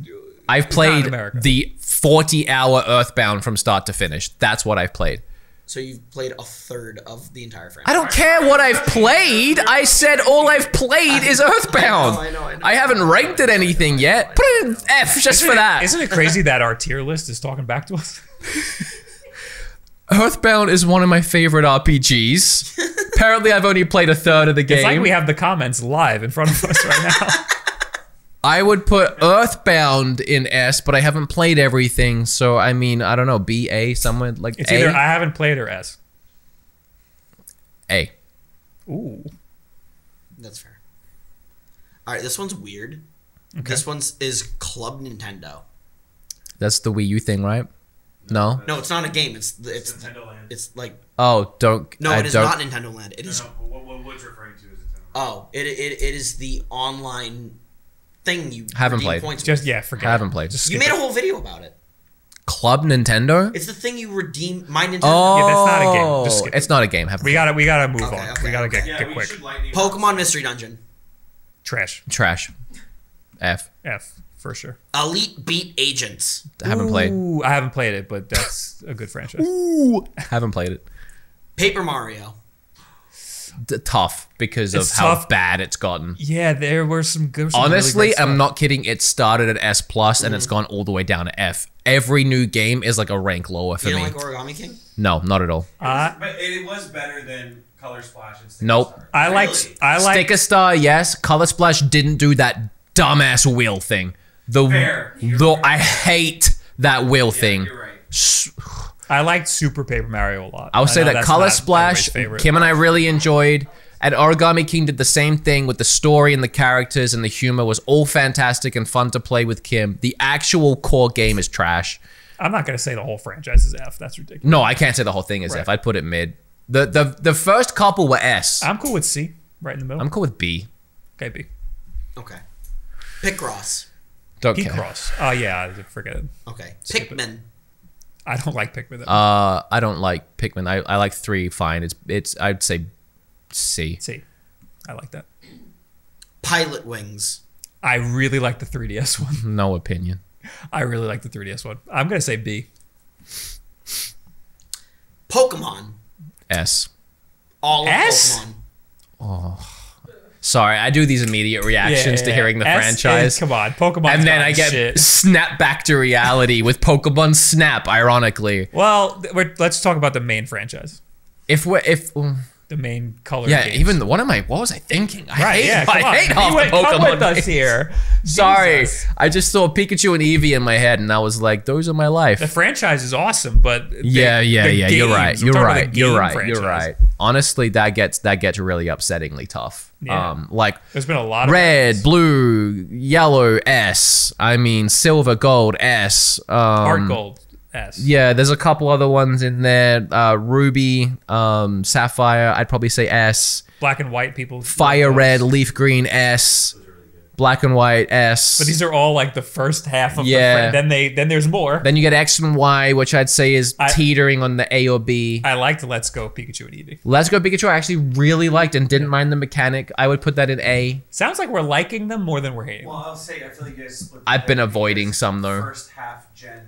I've played the 40 hour Earthbound from start to finish. That's what I've played. So you've played a third of the entire franchise. I don't care what I've played. I said all I've played is Earthbound. I know, I know. I haven't ranked it anything yet. Put it in F just for that. Isn't it crazy that our tier list is talking back to us? Earthbound is one of my favorite RPGs. Apparently, I've only played a third of the game. It's like we have the comments live in front of us right now. I would put Earthbound in S, but I haven't played everything. So I mean, I don't know, B A somewhere like It's A. either I haven't played or S. A. Ooh. That's fair. All right, this one's weird. Okay. This one's is Club Nintendo. That's the Wii U thing, right? No. No, it's not a game. It's it's Nintendo Land. it's like Oh, don't. no, I it is don't, not Nintendo Land. It no, is no, what, what Wood's referring to is Nintendo Land. oh, it, it it is the online thing you Haven't played. Points Just with. yeah, forget. I it. haven't played. Just you made it. a whole video about it. Club Nintendo. It's the thing you redeem my Nintendo. Oh, Yeah, that's not a game. Just skip it. it's not a game. Have We gotta we gotta move Okay, on. okay, we gotta okay. get, Yeah, get quick. Pokemon Mystery Dungeon. Trash. trash. F. F for sure. Elite Beat Agents. Haven't played. Ooh, I haven't played it, but that's a good franchise. Ooh, haven't played it. Paper Mario. D- tough because It's of how bad it's gotten. Yeah, there were some good. some really Honestly, I'm stuff. not kidding. It started at S plus and it's gone all the way down to F. Every new game is like a rank lower for You me. like Origami King? no, not at all. Uh, but it, was better than Color Splash and Sticker Nope. Star. I like. Really? I like. Sticker Star, yes. Color Splash didn't do that dumbass wheel thing. The, Fair. The fair. I hate that wheel Yeah, thing. You're right. S- I liked Super Paper Mario a lot. I'll I say know that that's Color Splash, favorite. Kim and I really enjoyed. And Origami King did the same thing with the story and the characters and the humor was all fantastic and fun to play with Kim. The actual core game is trash. I'm not gonna say the whole franchise is F. That's ridiculous. No, I can't say the whole thing is Right. F. I'd put it mid. The the the first couple were S. I'm cool with C, right in the middle. I'm cool with B. okay, B. Okay. Picross. Don't P care. cross. Oh yeah, I forget it. Okay. Skip it. Pikmin. I don't like Pikmin. That Uh, I don't like Pikmin. I, I like three. Fine. It's it's. I'd say C. C. I like that. Pilotwings. I really like the 3DS one. No opinion. I really like the 3DS one. I'm gonna say B. Pokemon. S. All of S? Pokemon. Sorry, I do these immediate reactions to hearing the S franchise. is- come on, Pokemon. and then I get shit. snap back to reality with Pokemon Snap. Ironically, Well, let's talk about the main franchise, if we're if the main color. yeah, games. even what am I? What was I thinking? I right. hate, Yeah, I on. hate You half the went- come Pokemon. with us here. Sorry, Jesus. I just saw Pikachu and Eevee in my head, and I was like, "Those are my life." The franchise is awesome, but the- yeah, yeah, the yeah. You're right. You're the right. You're right. You're right. Honestly, that gets that gets really upsettingly tough. Yeah. Um, like There's been a lot of red, ones. blue, yellow, S. I mean, silver, gold, S. Um, Heart Gold S. Yeah, there's a couple other ones in there. Uh, Ruby, um, Sapphire. I'd probably say S. Black and white people. Fire red, those. leaf green, S. Black and white, S. But these are all like the first half of Yeah. the. Fran- then they then there's more. then you get X and Y, which I'd say is I- teetering on the A or B. I liked Let's Go Pikachu and Eevee. Let's Go Pikachu. I actually really liked and didn't mind the mechanic. I would put that in A. Sounds like we're liking them more than we're hating. Well. I'll say I feel like you guys split. the I've been avoiding some, though. First half gens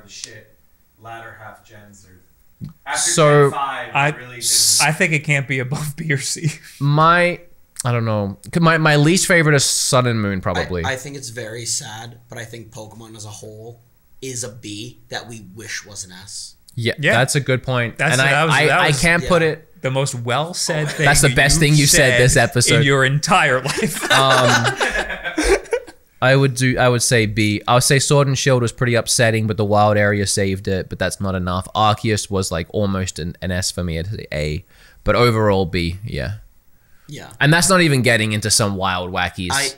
are the shit. Latter half gens are. After So, five, I- I really didn't. I think it can't be above B or C. My, I don't know. My, my least favorite is Sun and Moon, probably. I, I think it's very sad, but I think Pokemon as a whole is a B that we wish was an S. yeah, Yeah. that's a good point. That's- and I, that was- I, that I can't put it. The most well said thing. That's the best thing you said this episode. in your entire life. Um, I would do. I would say B. I would say Sword and Shield was pretty upsetting, but the wild area saved it. But that's not enough. Arceus was like almost an, an S for me at A, but overall B. Yeah, Yeah. and that's not even getting into some wild wackies. I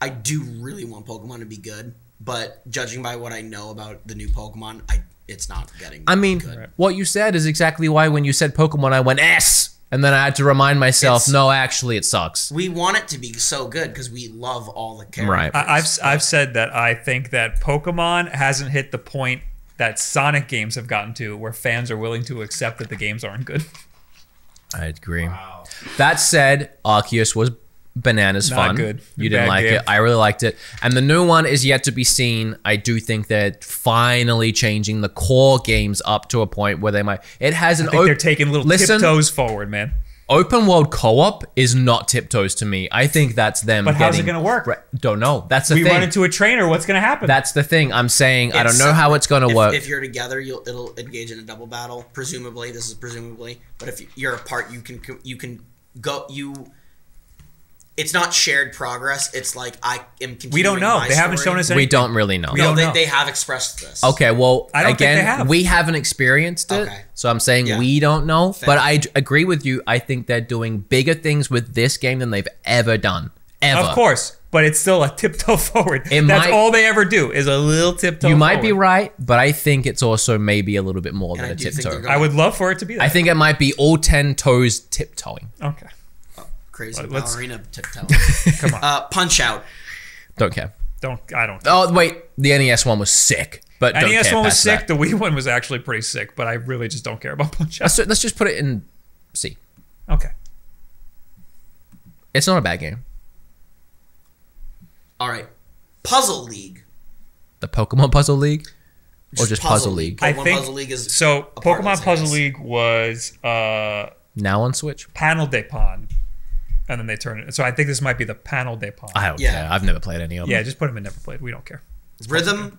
I do really want Pokemon to be good, but judging by what I know about the new Pokemon, I it's not getting I mean, good. what you said is exactly why when you said Pokemon, I went S, and then I had to remind myself, It's- no, actually, it sucks. We want it to be so good because we love all the characters. Right. I- I've I've said that I think that Pokemon hasn't hit the point that Sonic games have gotten to, where fans are willing to accept that the games aren't good. I agree. wow. That said, Arceus was bananas Not fun. good. You didn't Bad like game. it. I really liked it. And the new one is yet to be seen. I do think they're finally changing the core games up to a point where they might. It has an I think op- they're taking little Listen, tiptoes forward, man. open world co-op is not tiptoes to me. I think that's them. But how's it gonna work? Re- Don't know. That's the We thing. run into a trainer. What's gonna happen? that's the thing. I'm saying I don't know how it's gonna if, work. If you're together, you'll it'll engage in a double battle. Presumably, this is presumably. But if you're apart, you can you can go you. It's not shared progress. It's like I am. we don't know. my They haven't story. shown us. we anything. don't really know. We No, don't they, know. they have expressed this. Okay, well, I don't think again, they have. we haven't experienced it, Okay. so I'm saying Yeah. we don't know. Fair. But I d- agree with you. I think they're doing bigger things with this game than they've ever done. Ever. Of course, but it's still a tiptoe forward. It That's might- all they ever do is a little tiptoe. You might be right, but I think it's also maybe a little bit more And than I a tiptoe. I would love for it to be that. I think it might be all ten toes tiptoeing. Okay, Crazy Let's- ballerina tiptoe. come on. uh, punch out. Don't care. don't I don't. Oh wait, the NES one was sick, but don't NES care one was sick. that. The Wii one was actually pretty sick, but I really just don't care about Punch Out. Let's, let's just put it in C. Okay, It's not a bad game. All right, Puzzle League. The Pokemon Puzzle League, or just Puzzle League. I think- Puzzle League is so a part of Pokemon this, Puzzle. League was uh Now on Switch. Panel de Pon, and then they turn it. So I think this might be the Panel de Pon. I don't Yeah. care. I've never played any of them. yeah, just put them in never played. We don't care. Rhythm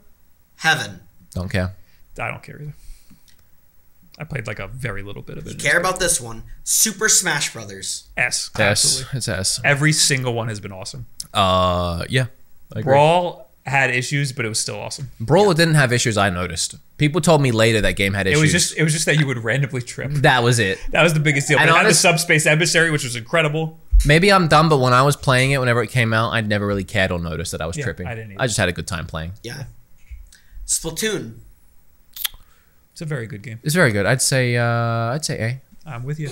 Heaven. Don't care. I don't care either. I played like a very little bit of it. Care about this one? Super Smash Brothers. S. S. Absolutely. It's S. Every single one has been awesome. Uh, yeah. I agree. Brawl had issues, but it was still awesome. Brawler didn't have issues. I noticed. People told me later that game had It issues. was just it was just that you would randomly trip. that was it. That was the biggest deal. And But it had the honest- subspace emissary, which was incredible. Maybe I'm dumb, but when I was playing it, whenever it came out, I never really cared or noticed that I was Yeah, tripping. I didn't either. I just had a good time playing. Yeah. Splatoon. It's a very good game. It's very good. I'd say. Uh, I'd say A. I'm with you.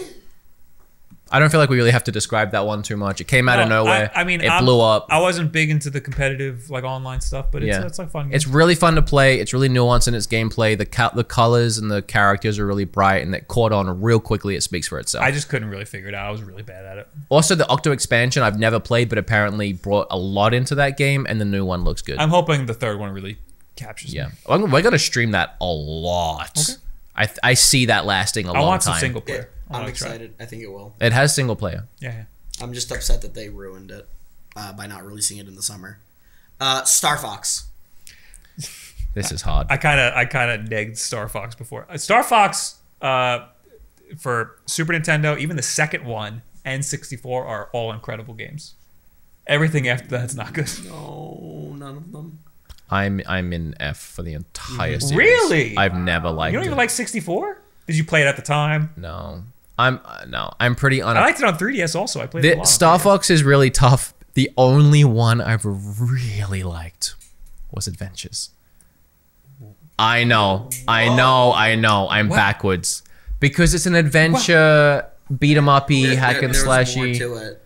I don't feel like we really have to describe that one too much. It came out of nowhere. I, I mean, it I'm- blew up. I wasn't big into the competitive like online stuff, but it's, Yeah. it's like fun. Game. It's really fun to play. It's really nuanced in its gameplay. The co- the colors and the characters are really bright, and it caught on real quickly. It speaks for itself. I just couldn't really figure it out. I was really bad at it. also, the Octo expansion I've never played, but apparently brought a lot into that game, and the new one looks good. I'm hoping the third one really captures. yeah, I'm- we're gonna stream that a lot. Okay. I I see that lasting a I long time. I want some single player. I I'm wanna try excited. I think it will. It has single player. Yeah, yeah. I'm just upset that they ruined it uh, by not releasing it in the summer. Uh, Star Fox. This is hard. I kind of I kind of negged Star Fox before. Uh, Star Fox uh, for Super Nintendo, even the second one and 64 are all incredible games. Everything after that's not good. No, none of them. I'm I'm in F for the entire series. Really? I've never liked You don't it. even like 64? Did you play it at the time? no. I'm uh, no. I'm pretty I liked it on 3DS also. I played it a lot. Star Fox is really tough. The only one I've really liked was Adventures. I know, I know, I know. I'm What? backwards because it's an adventure beat 'em uppy, There- hack there- and there was slashy. more to it.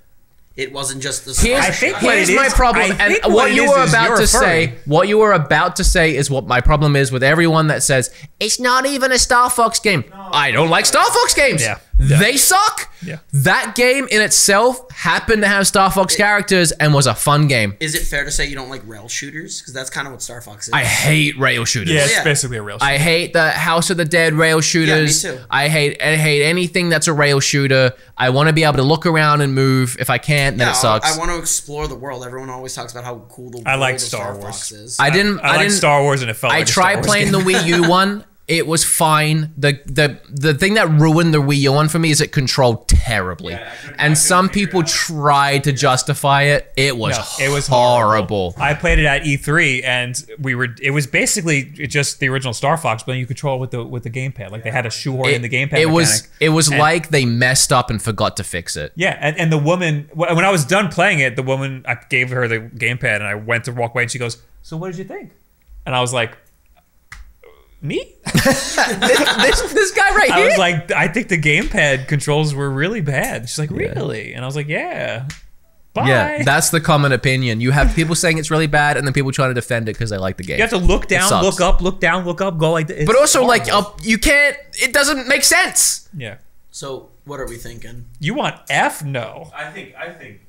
It wasn't just the. Here's, I think what here's it my is- problem, I and what, what you were about to a say, what you were about to say is what my problem is with everyone that says it's not even a Star Fox game. I don't like Star Fox games. Yeah. Yeah. They suck. Yeah. That game in itself happened to have Star Fox characters and was a fun game. Is it fair to say you don't like rail shooters? Because that's kind of what Star Fox is. I hate rail shooters. yeah, it's Yeah. basically a real I hate the House of the Dead rail shooters. Me too. I hate I hate anything that's a rail shooter. I want to be able to look around and move. If I can't, then Yeah, it sucks. I, want to explore the world. Everyone always talks about how cool the I world like of Star Star Wars. Fox is. I didn't. I, I, like didn't. Star Wars and it felt I like a Star tried Wars playing game. the Wii U one. It was fine. The the the thing that ruined the Wii U one for me is it controlled terribly, Yeah, couldn't- and some people tried to justify it. It was No, it was horrible. I played it at E3, and we were. It was basically just the original Star Fox, but you control it with the with the gamepad. Like they had a shoehorn in the gamepad. It was it was And- like they messed up and forgot to fix it. Yeah, and, and the woman when I was done playing it, the woman I gave her the gamepad, and I went to walk away, and she goes, "So what did you think?" And I was like, "Me?" this, this this guy right I here. I was like, "I think the gamepad controls were really bad." She's like, "Really?" And I was like, "Yeah." Bye. yeah, that's the common opinion. You have people saying it's really bad, and then people trying to defend it because they like the game. you have to look down, look up, look down, look up, go like this. but also, like, up, you can't. It doesn't make sense. yeah, so what are we thinking? you want F? No, I think I think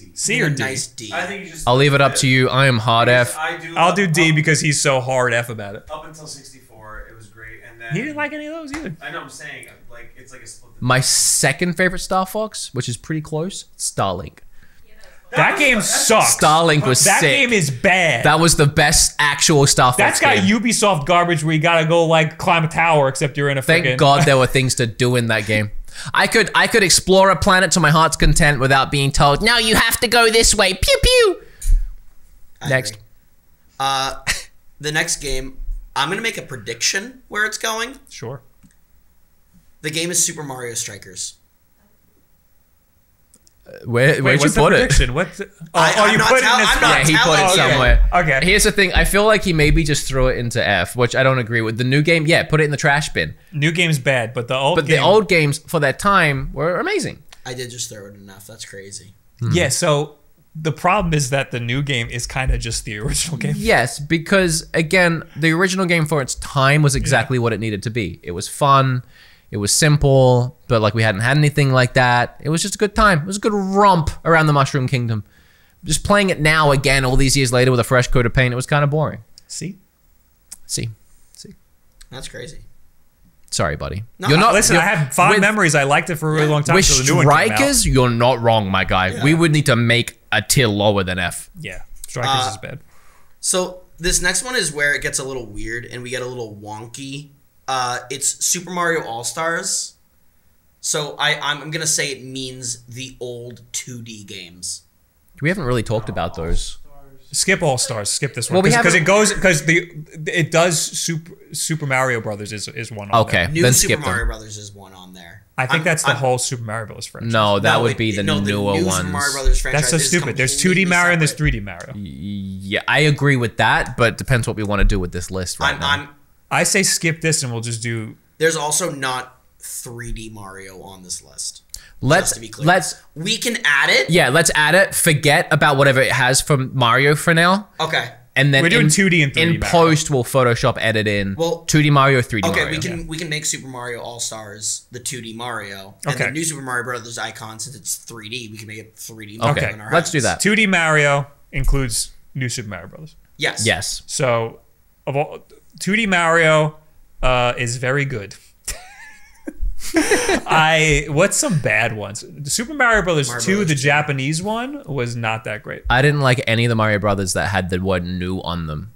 C. C or a D? nice D. I think you just. I'll leave it up to you. I am hard F. I do. I'll do D up- because he's so hard F about it. up until 64, it was great, and then He didn't like any of those either. I know I'm saying like it's like a split. My second favorite Star Fox, which is pretty close, Starlink. That, was- game that's- sucks. Starlink was that sick. game is bad. that was the best actual Star Fox That's got game. Ubisoft garbage where you gotta go like climb a tower, except you're in a Thank freaking. God there were things to do in that game. I could I could explore a planet to my heart's content without being told, "No, you have to go this way." Pew pew. I Next. agree. Uh, the next game, I'm gonna make a prediction where it's going. Sure. The game is Super Mario Strikers. Where Wait, where'd you put it? prediction? What's the, oh, I- oh, you put it in I'm not Yeah, he put it telling you. somewhere. Okay. Here's the thing. I feel like he maybe just threw it into F, which I don't agree with. The new game, yeah, put it in the trash bin. New game's bad, but the old But game, the old games for that time were amazing. I did just throw it in enough. That's crazy. Hmm. yeah. So the problem is that the new game is kind of just the original game. Yes, because again, the original game for its time was exactly what it needed to be. It was fun, it was simple, but like we hadn't had anything like that. It was just a good time. It was a good romp around the Mushroom Kingdom. Just playing it now again, all these years later with a fresh coat of paint, it was kind of boring. See, See, see. That's crazy. Sorry, buddy. No, you're not. Listen, I you're- have fond with- memories. I liked it for a really long time. With till the new one strikers, you're not wrong, my guy. Yeah. We would need to make a tier lower than F. yeah, strikers Uh, is bad. So this next one is where it gets a little weird and we get a little wonky. Uh, it's Super Mario All Stars. So I I'm, I'm gonna say it means the old 2D games. We haven't really talked about those. Skip All Stars. Skip this one Well, we because it goes because the it does Super Super Mario Brothers is is one. On Okay, there. New then Super skip Mario them. Brothers is one on there. I think I'm- that's the I'm- whole Super Mario Brothers franchise. No, that No, would it- be the no, newer new ones. Super Mario Brothers franchise. that's so stupid. There's 2D completely Mario and there's 3D Mario. Yeah, I agree with that, but depends what we want to do with this list right I'm, now. I'm I say skip this and we'll just do. there's also not 3D Mario on this list. let's to be clear. let's We can add it. yeah, let's add it. Forget about whatever it has from Mario for now, Okay. and then We're doing in, 2D and 3D in post we'll Photoshop edit in Well, 2D Mario, 3D Okay, Mario. we can we can make Super Mario All Stars the 2D Mario, and Okay. the new Super Mario Brothers icon since it's 3D, we can make it 3D. Okay, Mario in our let's do that. 2D Mario includes New Super Mario Brothers. Yes. Yes. So, of all 2D Mario uh, is very good. I what's some bad ones? The Super Mario Brothers Mario 2, Brothers the 2. Japanese one, was not that great. I didn't like any of the Mario Brothers that had the word new on them.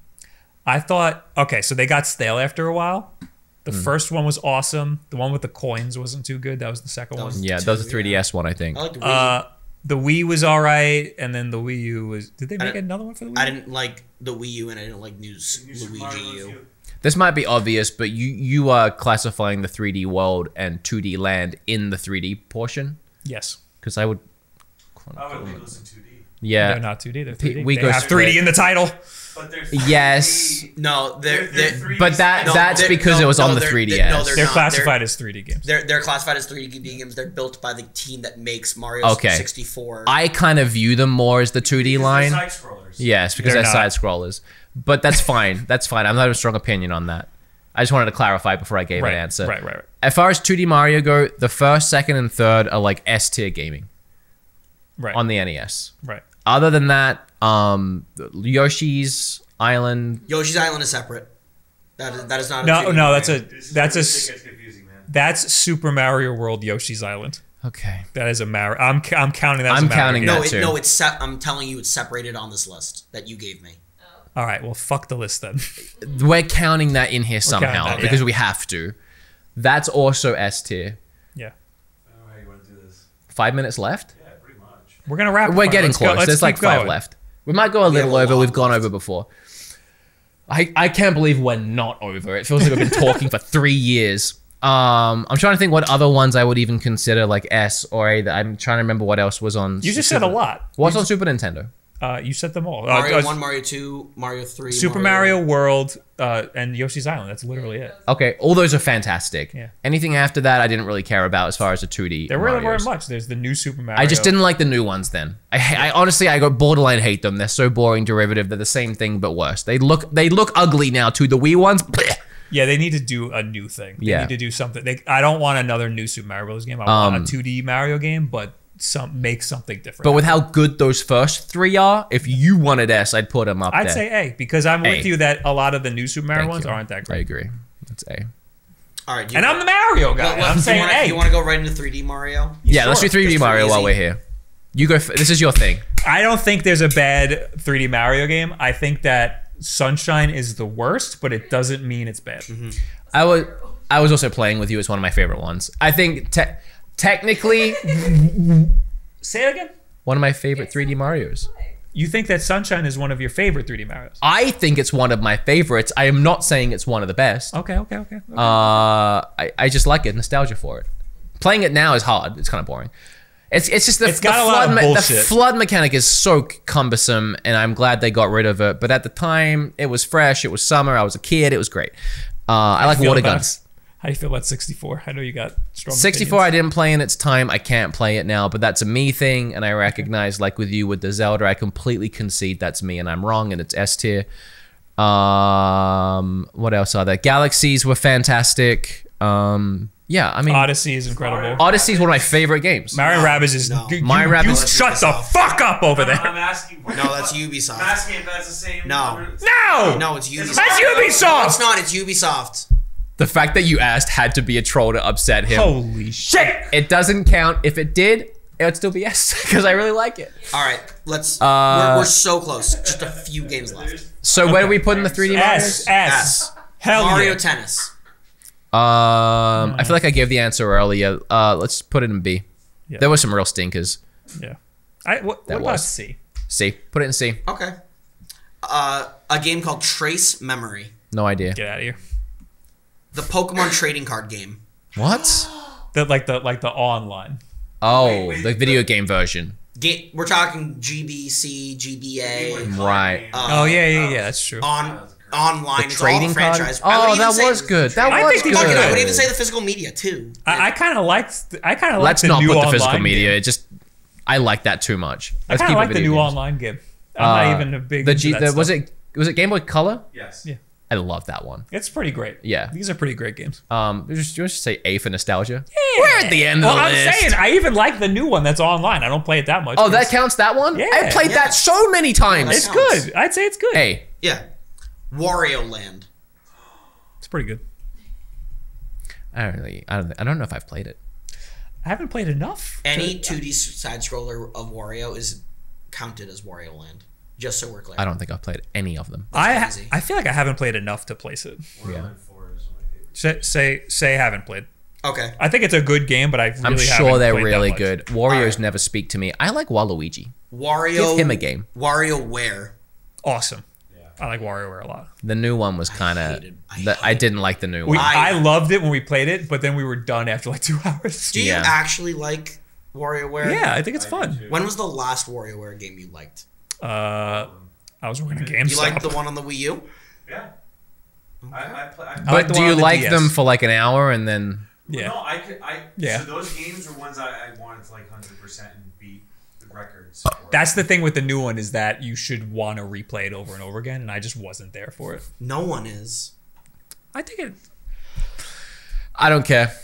I thought okay, so they got stale after a while. The Hmm. first one was awesome. The one with the coins wasn't too good. That was the second That one. was- Yeah, Two, that was the 3DS yeah. one, I think. I like the Wii. Uh, the Wii was all right, and then the Wii U was. Did they make another one for the Wii? I didn't like the Wii U, and I didn't like New, New Super Mario Luigi Bros. U. U. This might be obvious, but you you are classifying the 3D world and 2D land in the 3D portion Yes, because I would. I would leave those in 2D. Yeah. they're not 2D. They're 3D. we they go have straight- 3D in the title. But they're Yes. 3D. No, they're, They're- they're, they're 3D But that No, that's they're- because no, it was no, on the they're- 3DS. they're- no, they're They're not. classified as 3D games. They're they're classified as 3D games. They're built by the team that makes Mario Okay. 64. I kind of view them more as the 2D line. Side scrollers. Yes, because They're they're, side scrollers. But that's fine. that's fine. I'm not a strong opinion on that. I just wanted to clarify before I gave Right, an answer. right, right, right. As far as 2D Mario go, the first, second, and third are like S tier gaming Right. on the NES. right. Other than that, um, Yoshi's Island. Yoshi's Island is separate. That is that is not. A No, 2D no, that's a Mario. This is that's a where s- this gets confusing, man. that's Super Mario World Yoshi's Island. Okay. That is a Mario. I'm c- I'm counting that. as I'm a Mario counting game. No, it, too. no, it's se- I'm telling you, it's separated on this list that you gave me. All right, well, fuck the list then. We're counting that in here somehow that, because yeah. we have to. That's also S tier. yeah, I how you want to do this. Five minutes left. Yeah, pretty much. we're gonna wrap. We're up. getting Let's go- close. let's There's like five going. left. We might go a We little a over. We've gone over before. I, I can't believe we're not over. It feels like we've been talking for three years. Um, I'm trying to think what other ones I would even consider like S or A. That I'm trying to remember what else was on. You just said a lot. What's on Super Nintendo? Uh, you said them all. Uh, Mario uh, One, Mario Two, Mario Three, Super Mario World uh, and Yoshi's Island. That's literally it. Okay, all those are fantastic. Yeah. Anything after that, I didn't really care about as far as the 2D. There really Marios. weren't much. There's the new Super Mario. I just didn't like the new ones. Then I, I honestly, I got borderline hate them. They're so boring, derivative. They're the same thing but worse. They look, they look ugly now too. The Wii ones. Yeah, they need to do a new thing. They Yeah. need to do something. They, I don't want another new Super Mario Bros. game. I want Um, a 2D Mario game, but some make something different. But with how good those first three are, if you wanted S, I'd put them up I'd there. say A because I'm with you that a lot of the new Super Mario Thank ones you. aren't that great. I great. agree. That's A. All right, do you- And I'm the Mario guy. Well, well, I'm saying you wanna, A. You want to go right into 3D Mario? Yeah, let's do 3D Just Mario while we're here. You go. F- this is your thing. I don't think there's a bad 3D Mario game. I think that Sunshine is the worst, but it doesn't mean it's bad. Mm-hmm. I was. I was also playing with you. It's one of my favorite ones. I think te- technically Say it again. one of my favorite 3D Mario's. You think that Sunshine is one of your favorite 3D Marios? I think it's one of my favorites. I am not saying it's one of the best. Okay, okay, okay. Uh, I, I just like it, nostalgia for it. Playing it now is hard. It's kind of boring. It's, it's just the, It's got the a lot flood of me- the flood mechanic is so cumbersome, and I'm glad they got rid of it. But at the time, it was fresh. It was summer. I was a kid. It was great. Uh, I like water about- guns. How do you feel about 64? I know you got strong 64 I didn't play in its time. I can't play it now, but that's a me thing, and I recognize, like with you with the Zelda, I completely concede that's me, and I'm wrong, and it's S tier. Um, what else are there? Galaxies were fantastic. Um, yeah, I mean, Odyssey is incredible. Odyssey is one of my favorite games. Mario No, Rabbids is. no. you- Mario Rabbids you is shut the fuck up over I'm, there. I'm asking. No, that's I'm Ubisoft. asking if that's the same. No. No! No, it's Ubisoft. That's No, Ubisoft! it's not. It's Ubisoft. The fact that you asked had to be a troll to upset him. Holy shit! It doesn't count. If it did, it would still be yes because I really like it. All right, let's. Uh, we're, we're so close. Just a few games left. So where do we put in the 3D S Marios? S. S. Hell Mario yeah. Tennis. Um, I feel like I gave the answer earlier. Uh, let's put it in B. Yeah. There were some real stinkers. Yeah. I, what That what about was. C? C. Put it in C. Okay. Uh, a game called Trace Memory. No idea. Get out of here. The Pokemon trading card game. What? The like the like the online. Oh, Wait, wait, the video game version. Game. We're talking GBC, GBA, Right. Uh, oh yeah, yeah, yeah. That's true. on online. The it's all the trading card. franchise. Oh, that say- was good. That I was think these good. are I would even say the physical media too. I, I kind of liked. I kind of like Let's the not new put the physical media. Game. It just, I like that too much. I Let's kind of like the new games. online game. I'm Uh, not even a big. The into G. that The, was it? Was it Game Boy Color? Yes. Yeah. I love that one. It's pretty great. Yeah. These are pretty great games. Um, just, just say A for nostalgia. We're at the end of Well, the I'm list. saying I even like the new one that's online. I don't play it that much. oh, that counts. That one. Yeah. I played Yeah. that so many times. It's counts. good. I'd say it's good. Hey. Yeah. Wario Land. It's pretty good. I don't really. I don't. I don't know if I've played it. I haven't played enough. Any 2D side scroller of Wario is counted as Wario Land. Just so we're clear. I don't think I've played any of them. I crazy. I feel like I haven't played enough to place it. Borderlands 4 is my favorites. Say say say haven't played. Okay. I think it's a good game, but I really I'm haven't sure they're played that really much. good. Warriors Alright. never speak to me. I like Waluigi. Wario. Give him a game. Wario WarioWare. Awesome. Yeah. I like WarioWare a lot. The new one was kind of. hated- I I, I hated- didn't like the new We, one. I, I- loved it when we played it, but then we were done after like two hours. Do you Yeah. actually like WarioWare? Yeah, I think it's I do fun. too. When was the last WarioWare game you liked? Uh, I was working at You like the one on the Wii U? Yeah. I, I, play, I, I but the do you the like DS. them for like an hour and then? yeah. No, I could. I Yeah. So those games were ones I, I wanted to like hundred percent and beat the records. For. That's the thing with the new one is that you should want to replay it over and over again, and I just wasn't there for it. No one is. I think it. I don't care.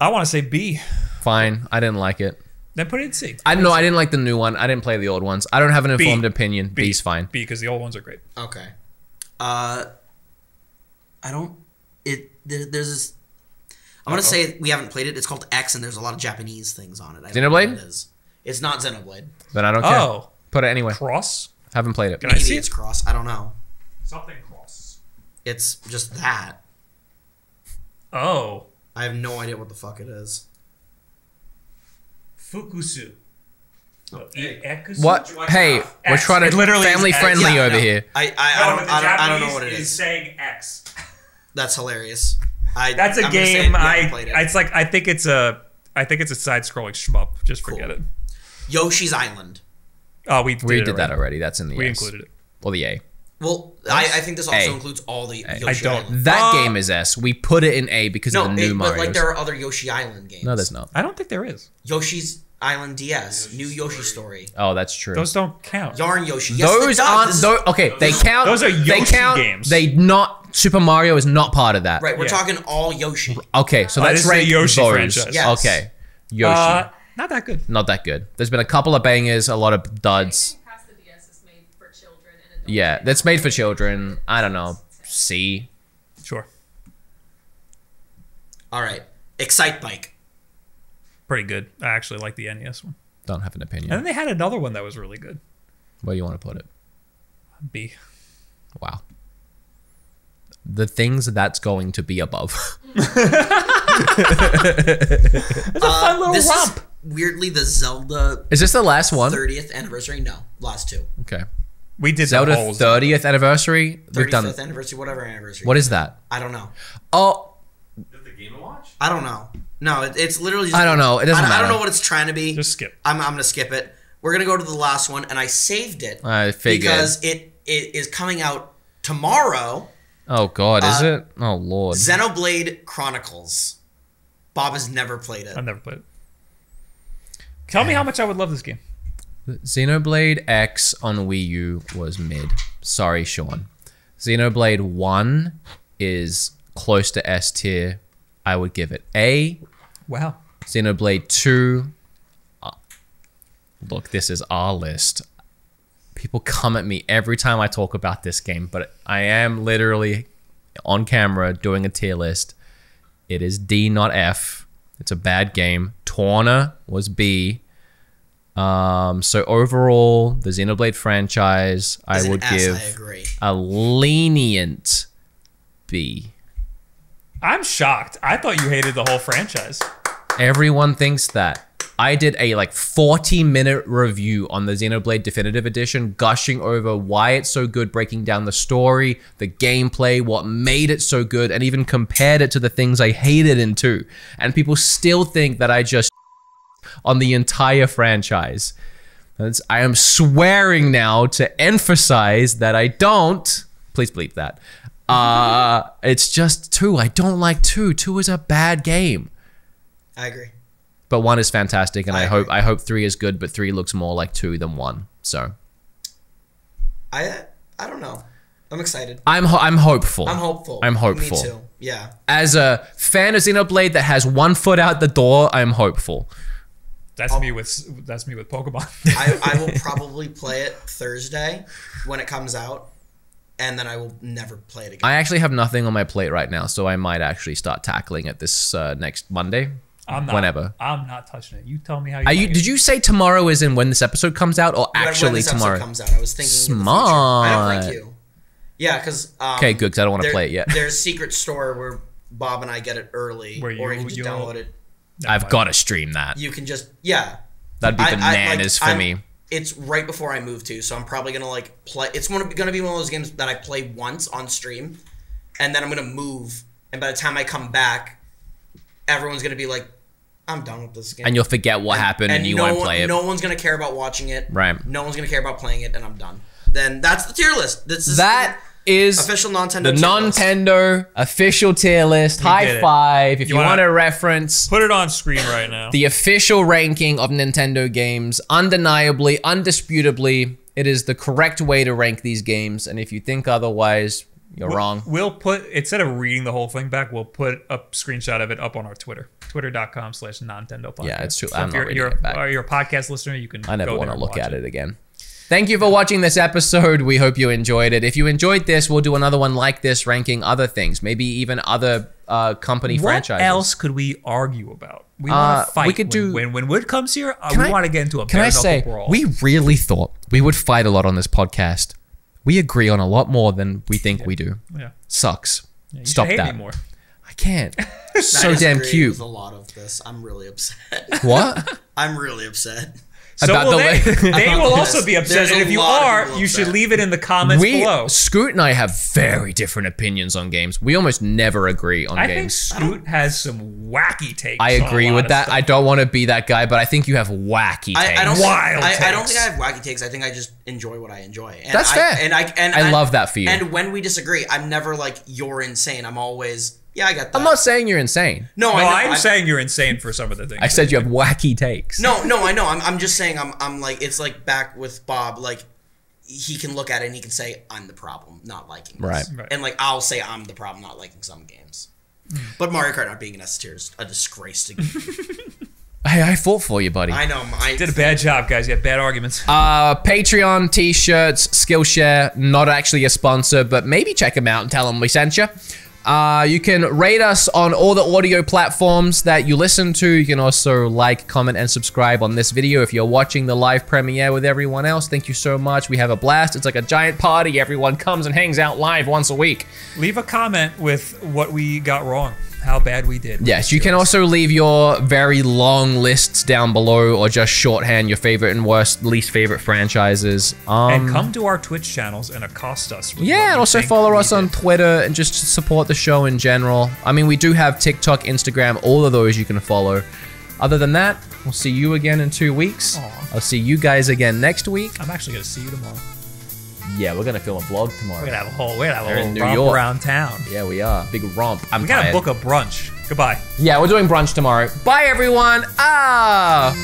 I want to say B. Fine. I didn't like it. Then put it in C. I know I didn't like the new one. I didn't play the old ones. I don't have an B. informed opinion. B. B's fine. B because the old ones are great. Okay. Uh, I don't. It there, there's this. I'm gonna say we haven't played it. It's called X, and there's a lot of Japanese things on it. I don't know Xenoblade? what it is. It's not Xenoblade. Then I don't care. Oh, Put it anyway. cross. Haven't played it. Can I see it's it? Cross. I don't know. Something cross. It's just that. Oh, I have no idea what the fuck it is. Fukusu. Oh. Ekusu? What? Hey, we're X. trying to literally family X. friendly Yeah, over no. here. I I, I don't but I don't, I don't know what it is is. saying X. That's hilarious. I That's a I'm game. we I. played it. It's like I think it's a. I think it's a side-scrolling shmup. Just forget Cool. it. Yoshi's Island. Oh, we did, We it did that already. already. That's in the We S. included it. Well, the A. Well, I, I think this also A. includes all the I don't- Island. That Uh, game is S. We put it in A because No, of the new it, Mario. but like there are other Yoshi Island games. no, there's not. I don't think there is. Yoshi's Island DS, Yoshi new Yoshi Story. story, Oh, that's true. Those don't count. Yarn Yoshi. Yes, those aren't. This is- Those, okay, they count. those are they Yoshi count, games. They not. Super Mario is not part of that. right, we're Yeah. talking all Yoshi. Okay, so Oh, let's this is a rank Yoshi those. franchise. Yes. Okay, Yoshi. Uh, not that good. not that good. There's been a couple of bangers, a lot of duds. Anything past the DS is made for children and adults. Yeah, that's made for children. I don't know. C. Sure. All right, Excitebike. Pretty good. I actually like the NES one. Don't have an And opinion. then they had another one that was really good. Where do you want to put it? B. Wow. The things that's going to be above. It's a fun little Uh, this romp. is weirdly the Zelda Is this the last one? 30th anniversary. No, last two. Okay. We did Zelda the whole 30th anniversary. We've 35th done. anniversary, whatever anniversary. What is that? I don't know. Oh, Is that the Game & Watch? I don't know. No, it, it's literally. Just, I don't know. It doesn't I, I don't know what it's trying to be. Just skip. I'm, I'm gonna skip it. We're gonna go to the last one, and I saved it I figured. because it it is coming out tomorrow. oh God, is Uh, it? Oh Lord. Xenoblade Chronicles. Bob has never played it. I've never played it. Tell me how much I would love this game. Xenoblade X on Wii U was mid. Sorry, Sean. Xenoblade 1 is close to S tier. I would give it A. Wow. Xenoblade 2. uh, look, this is our list. People come at me every time I talk about this game, but I am literally on camera doing a tier list. It is D, not F. It's a bad game. Torna was B. Um, so overall, the Xenoblade franchise, As I would S, give I agree. a lenient B. I'm shocked. I thought you hated the whole franchise. Everyone thinks that. I did a like 40 minute review on the Xenoblade Definitive Edition, gushing over why it's so good, breaking down the story, the gameplay, what made it so good, and even compared it to the things I hated in 2. And people still think that I just on the entire franchise. That's, I am swearing now to emphasize that I don't. Please bleep that. Uh, it's just 2. I don't like 2. 2 is a bad game I agree. but one is fantastic, and I I, hope. I hope three is good, but three looks more like two than one. So I I don't know. I'm excited. I'm ho- I'm hopeful. I'm hopeful. I'm hopeful. Me too. Yeah. As a fan of Xenoblade that has one foot out the door, I'm hopeful. That's Oh. me with that's me with Pokemon. I, I will probably play it Thursday when it comes out, and then I will never play it again. I actually have nothing on my plate right now, so I might actually start tackling it this uh, next Monday. I'm not. Whenever. I'm not touching it. You tell me how you. Are you? Did you say tomorrow is in when this episode comes out, or When- when actually this tomorrow? comes out, I was thinking. in the future. I don't Smart. like you. Yeah, because um, Okay, good, 'cause I don't wanna play it yet. There's a secret store where Bob and I get it early, Where or you- you can just download it. Never I've got to stream that. You can just yeah. That'd be I- I, like, bananas for I'm- me. It's right before I move to, so I'm probably gonna like play. It's one of- gonna be one of those games that I play once on stream, and then I'm gonna move. And by the time I come back, everyone's gonna be like, "I'm done with this game." And you'll forget what happened, and, you no won't play it. No one's gonna care about watching it. Right. No one's gonna care about playing it, and I'm done. Then that's the tier list. This is That is official Nintendo. the tier list. Nintendo official tier list. did High five if you, You want wanna- reference Put it on screen right now. the official ranking of Nintendo games. Undeniably, undisputably, it is the correct way to rank these games. And if you think otherwise, you're wrong. We'll put instead of reading the whole thing back, we'll put a screenshot of it up on our Twitter. Twitter.com slash Nontendo podcast. Yeah, it's true. So I'm if not you're, reading you're, it back. or you're a podcast listener, you can I never go want there to look watch at it again. Thank you for watching this episode. We hope you enjoyed it. If you enjoyed this, we'll do another one like this, ranking other things, maybe even other uh, company What franchises. What else could we argue about? We Uh, want to fight. we could when, do- when when Wood comes here. Uh, we I- want to get into a Can I say, brawl. we really thought we would fight a lot on this podcast. We agree on a lot more than we think we do. yeah. Sucks. Yeah, you Stop hate that. me more. I can't. So damn disagree cute. With a lot of this, I'm really upset. What? I'm really upset. So About will the they, way- they will Yes. also be upset. And if you are, people you should leave it in the comments we, below. Scoot and I have very different opinions on games. We almost never agree on I think games. Scoot has some wacky takes. I on a agree lot with that. stuff. I don't want to be that guy, but I think you have wacky takes. I, I don't. Wild Think, I, I don't think I have wacky takes. I think I just enjoy what I enjoy. And That's I, fair. And I and I love that for you. And when we disagree, I'm never like you're insane. I'm always yeah, I got that. I'm not saying you're insane. No, No, I know, I'm I'm- saying you're insane for some of the things. I said you have wacky takes. No, no, I know. I'm, I'm just saying. I'm, I'm like it's like back with Bob. Like he can look at it and he can say I'm the problem, not liking this. Right. Right. And like I'll say I'm the problem, not liking some games. But Mario Kart not being an S tier is a disgrace to. Hey, I fought for you, buddy. I know. I did a bad job, guys. You had bad arguments. Uh, Patreon t-shirts, Skillshare, not actually a sponsor, but maybe check them out and tell them we sent you. Uh, you can rate us on all the audio platforms that you listen to. You can also like, comment, and subscribe on this video if you're watching the live premiere with everyone else. Thank you so much. We have a blast. It's like a giant party. Everyone comes and hangs out live once a week. Leave a comment with what we got wrong, how bad we did. Yes, you can also leave your very long lists down below or just shorthand your favorite and worst, least favorite franchises. Um, And come to our Twitch channels and accost us. with Yeah, and also follow us on did. Twitter and just support the show in general. I mean, we do have TikTok, Instagram, all of those you can follow. Other than that, we'll see you again in two weeks. Aw. I'll see you guys again next week. I'm actually gonna see you tomorrow. Yeah, we're gonna film a vlog tomorrow. We're gonna have a whole, we're gonna have a They're in New romp York. around town. Yeah, we are. Big romp. I'm We gotta tired. book a brunch. Goodbye. Yeah, we're doing brunch tomorrow. Bye, everyone. Ah.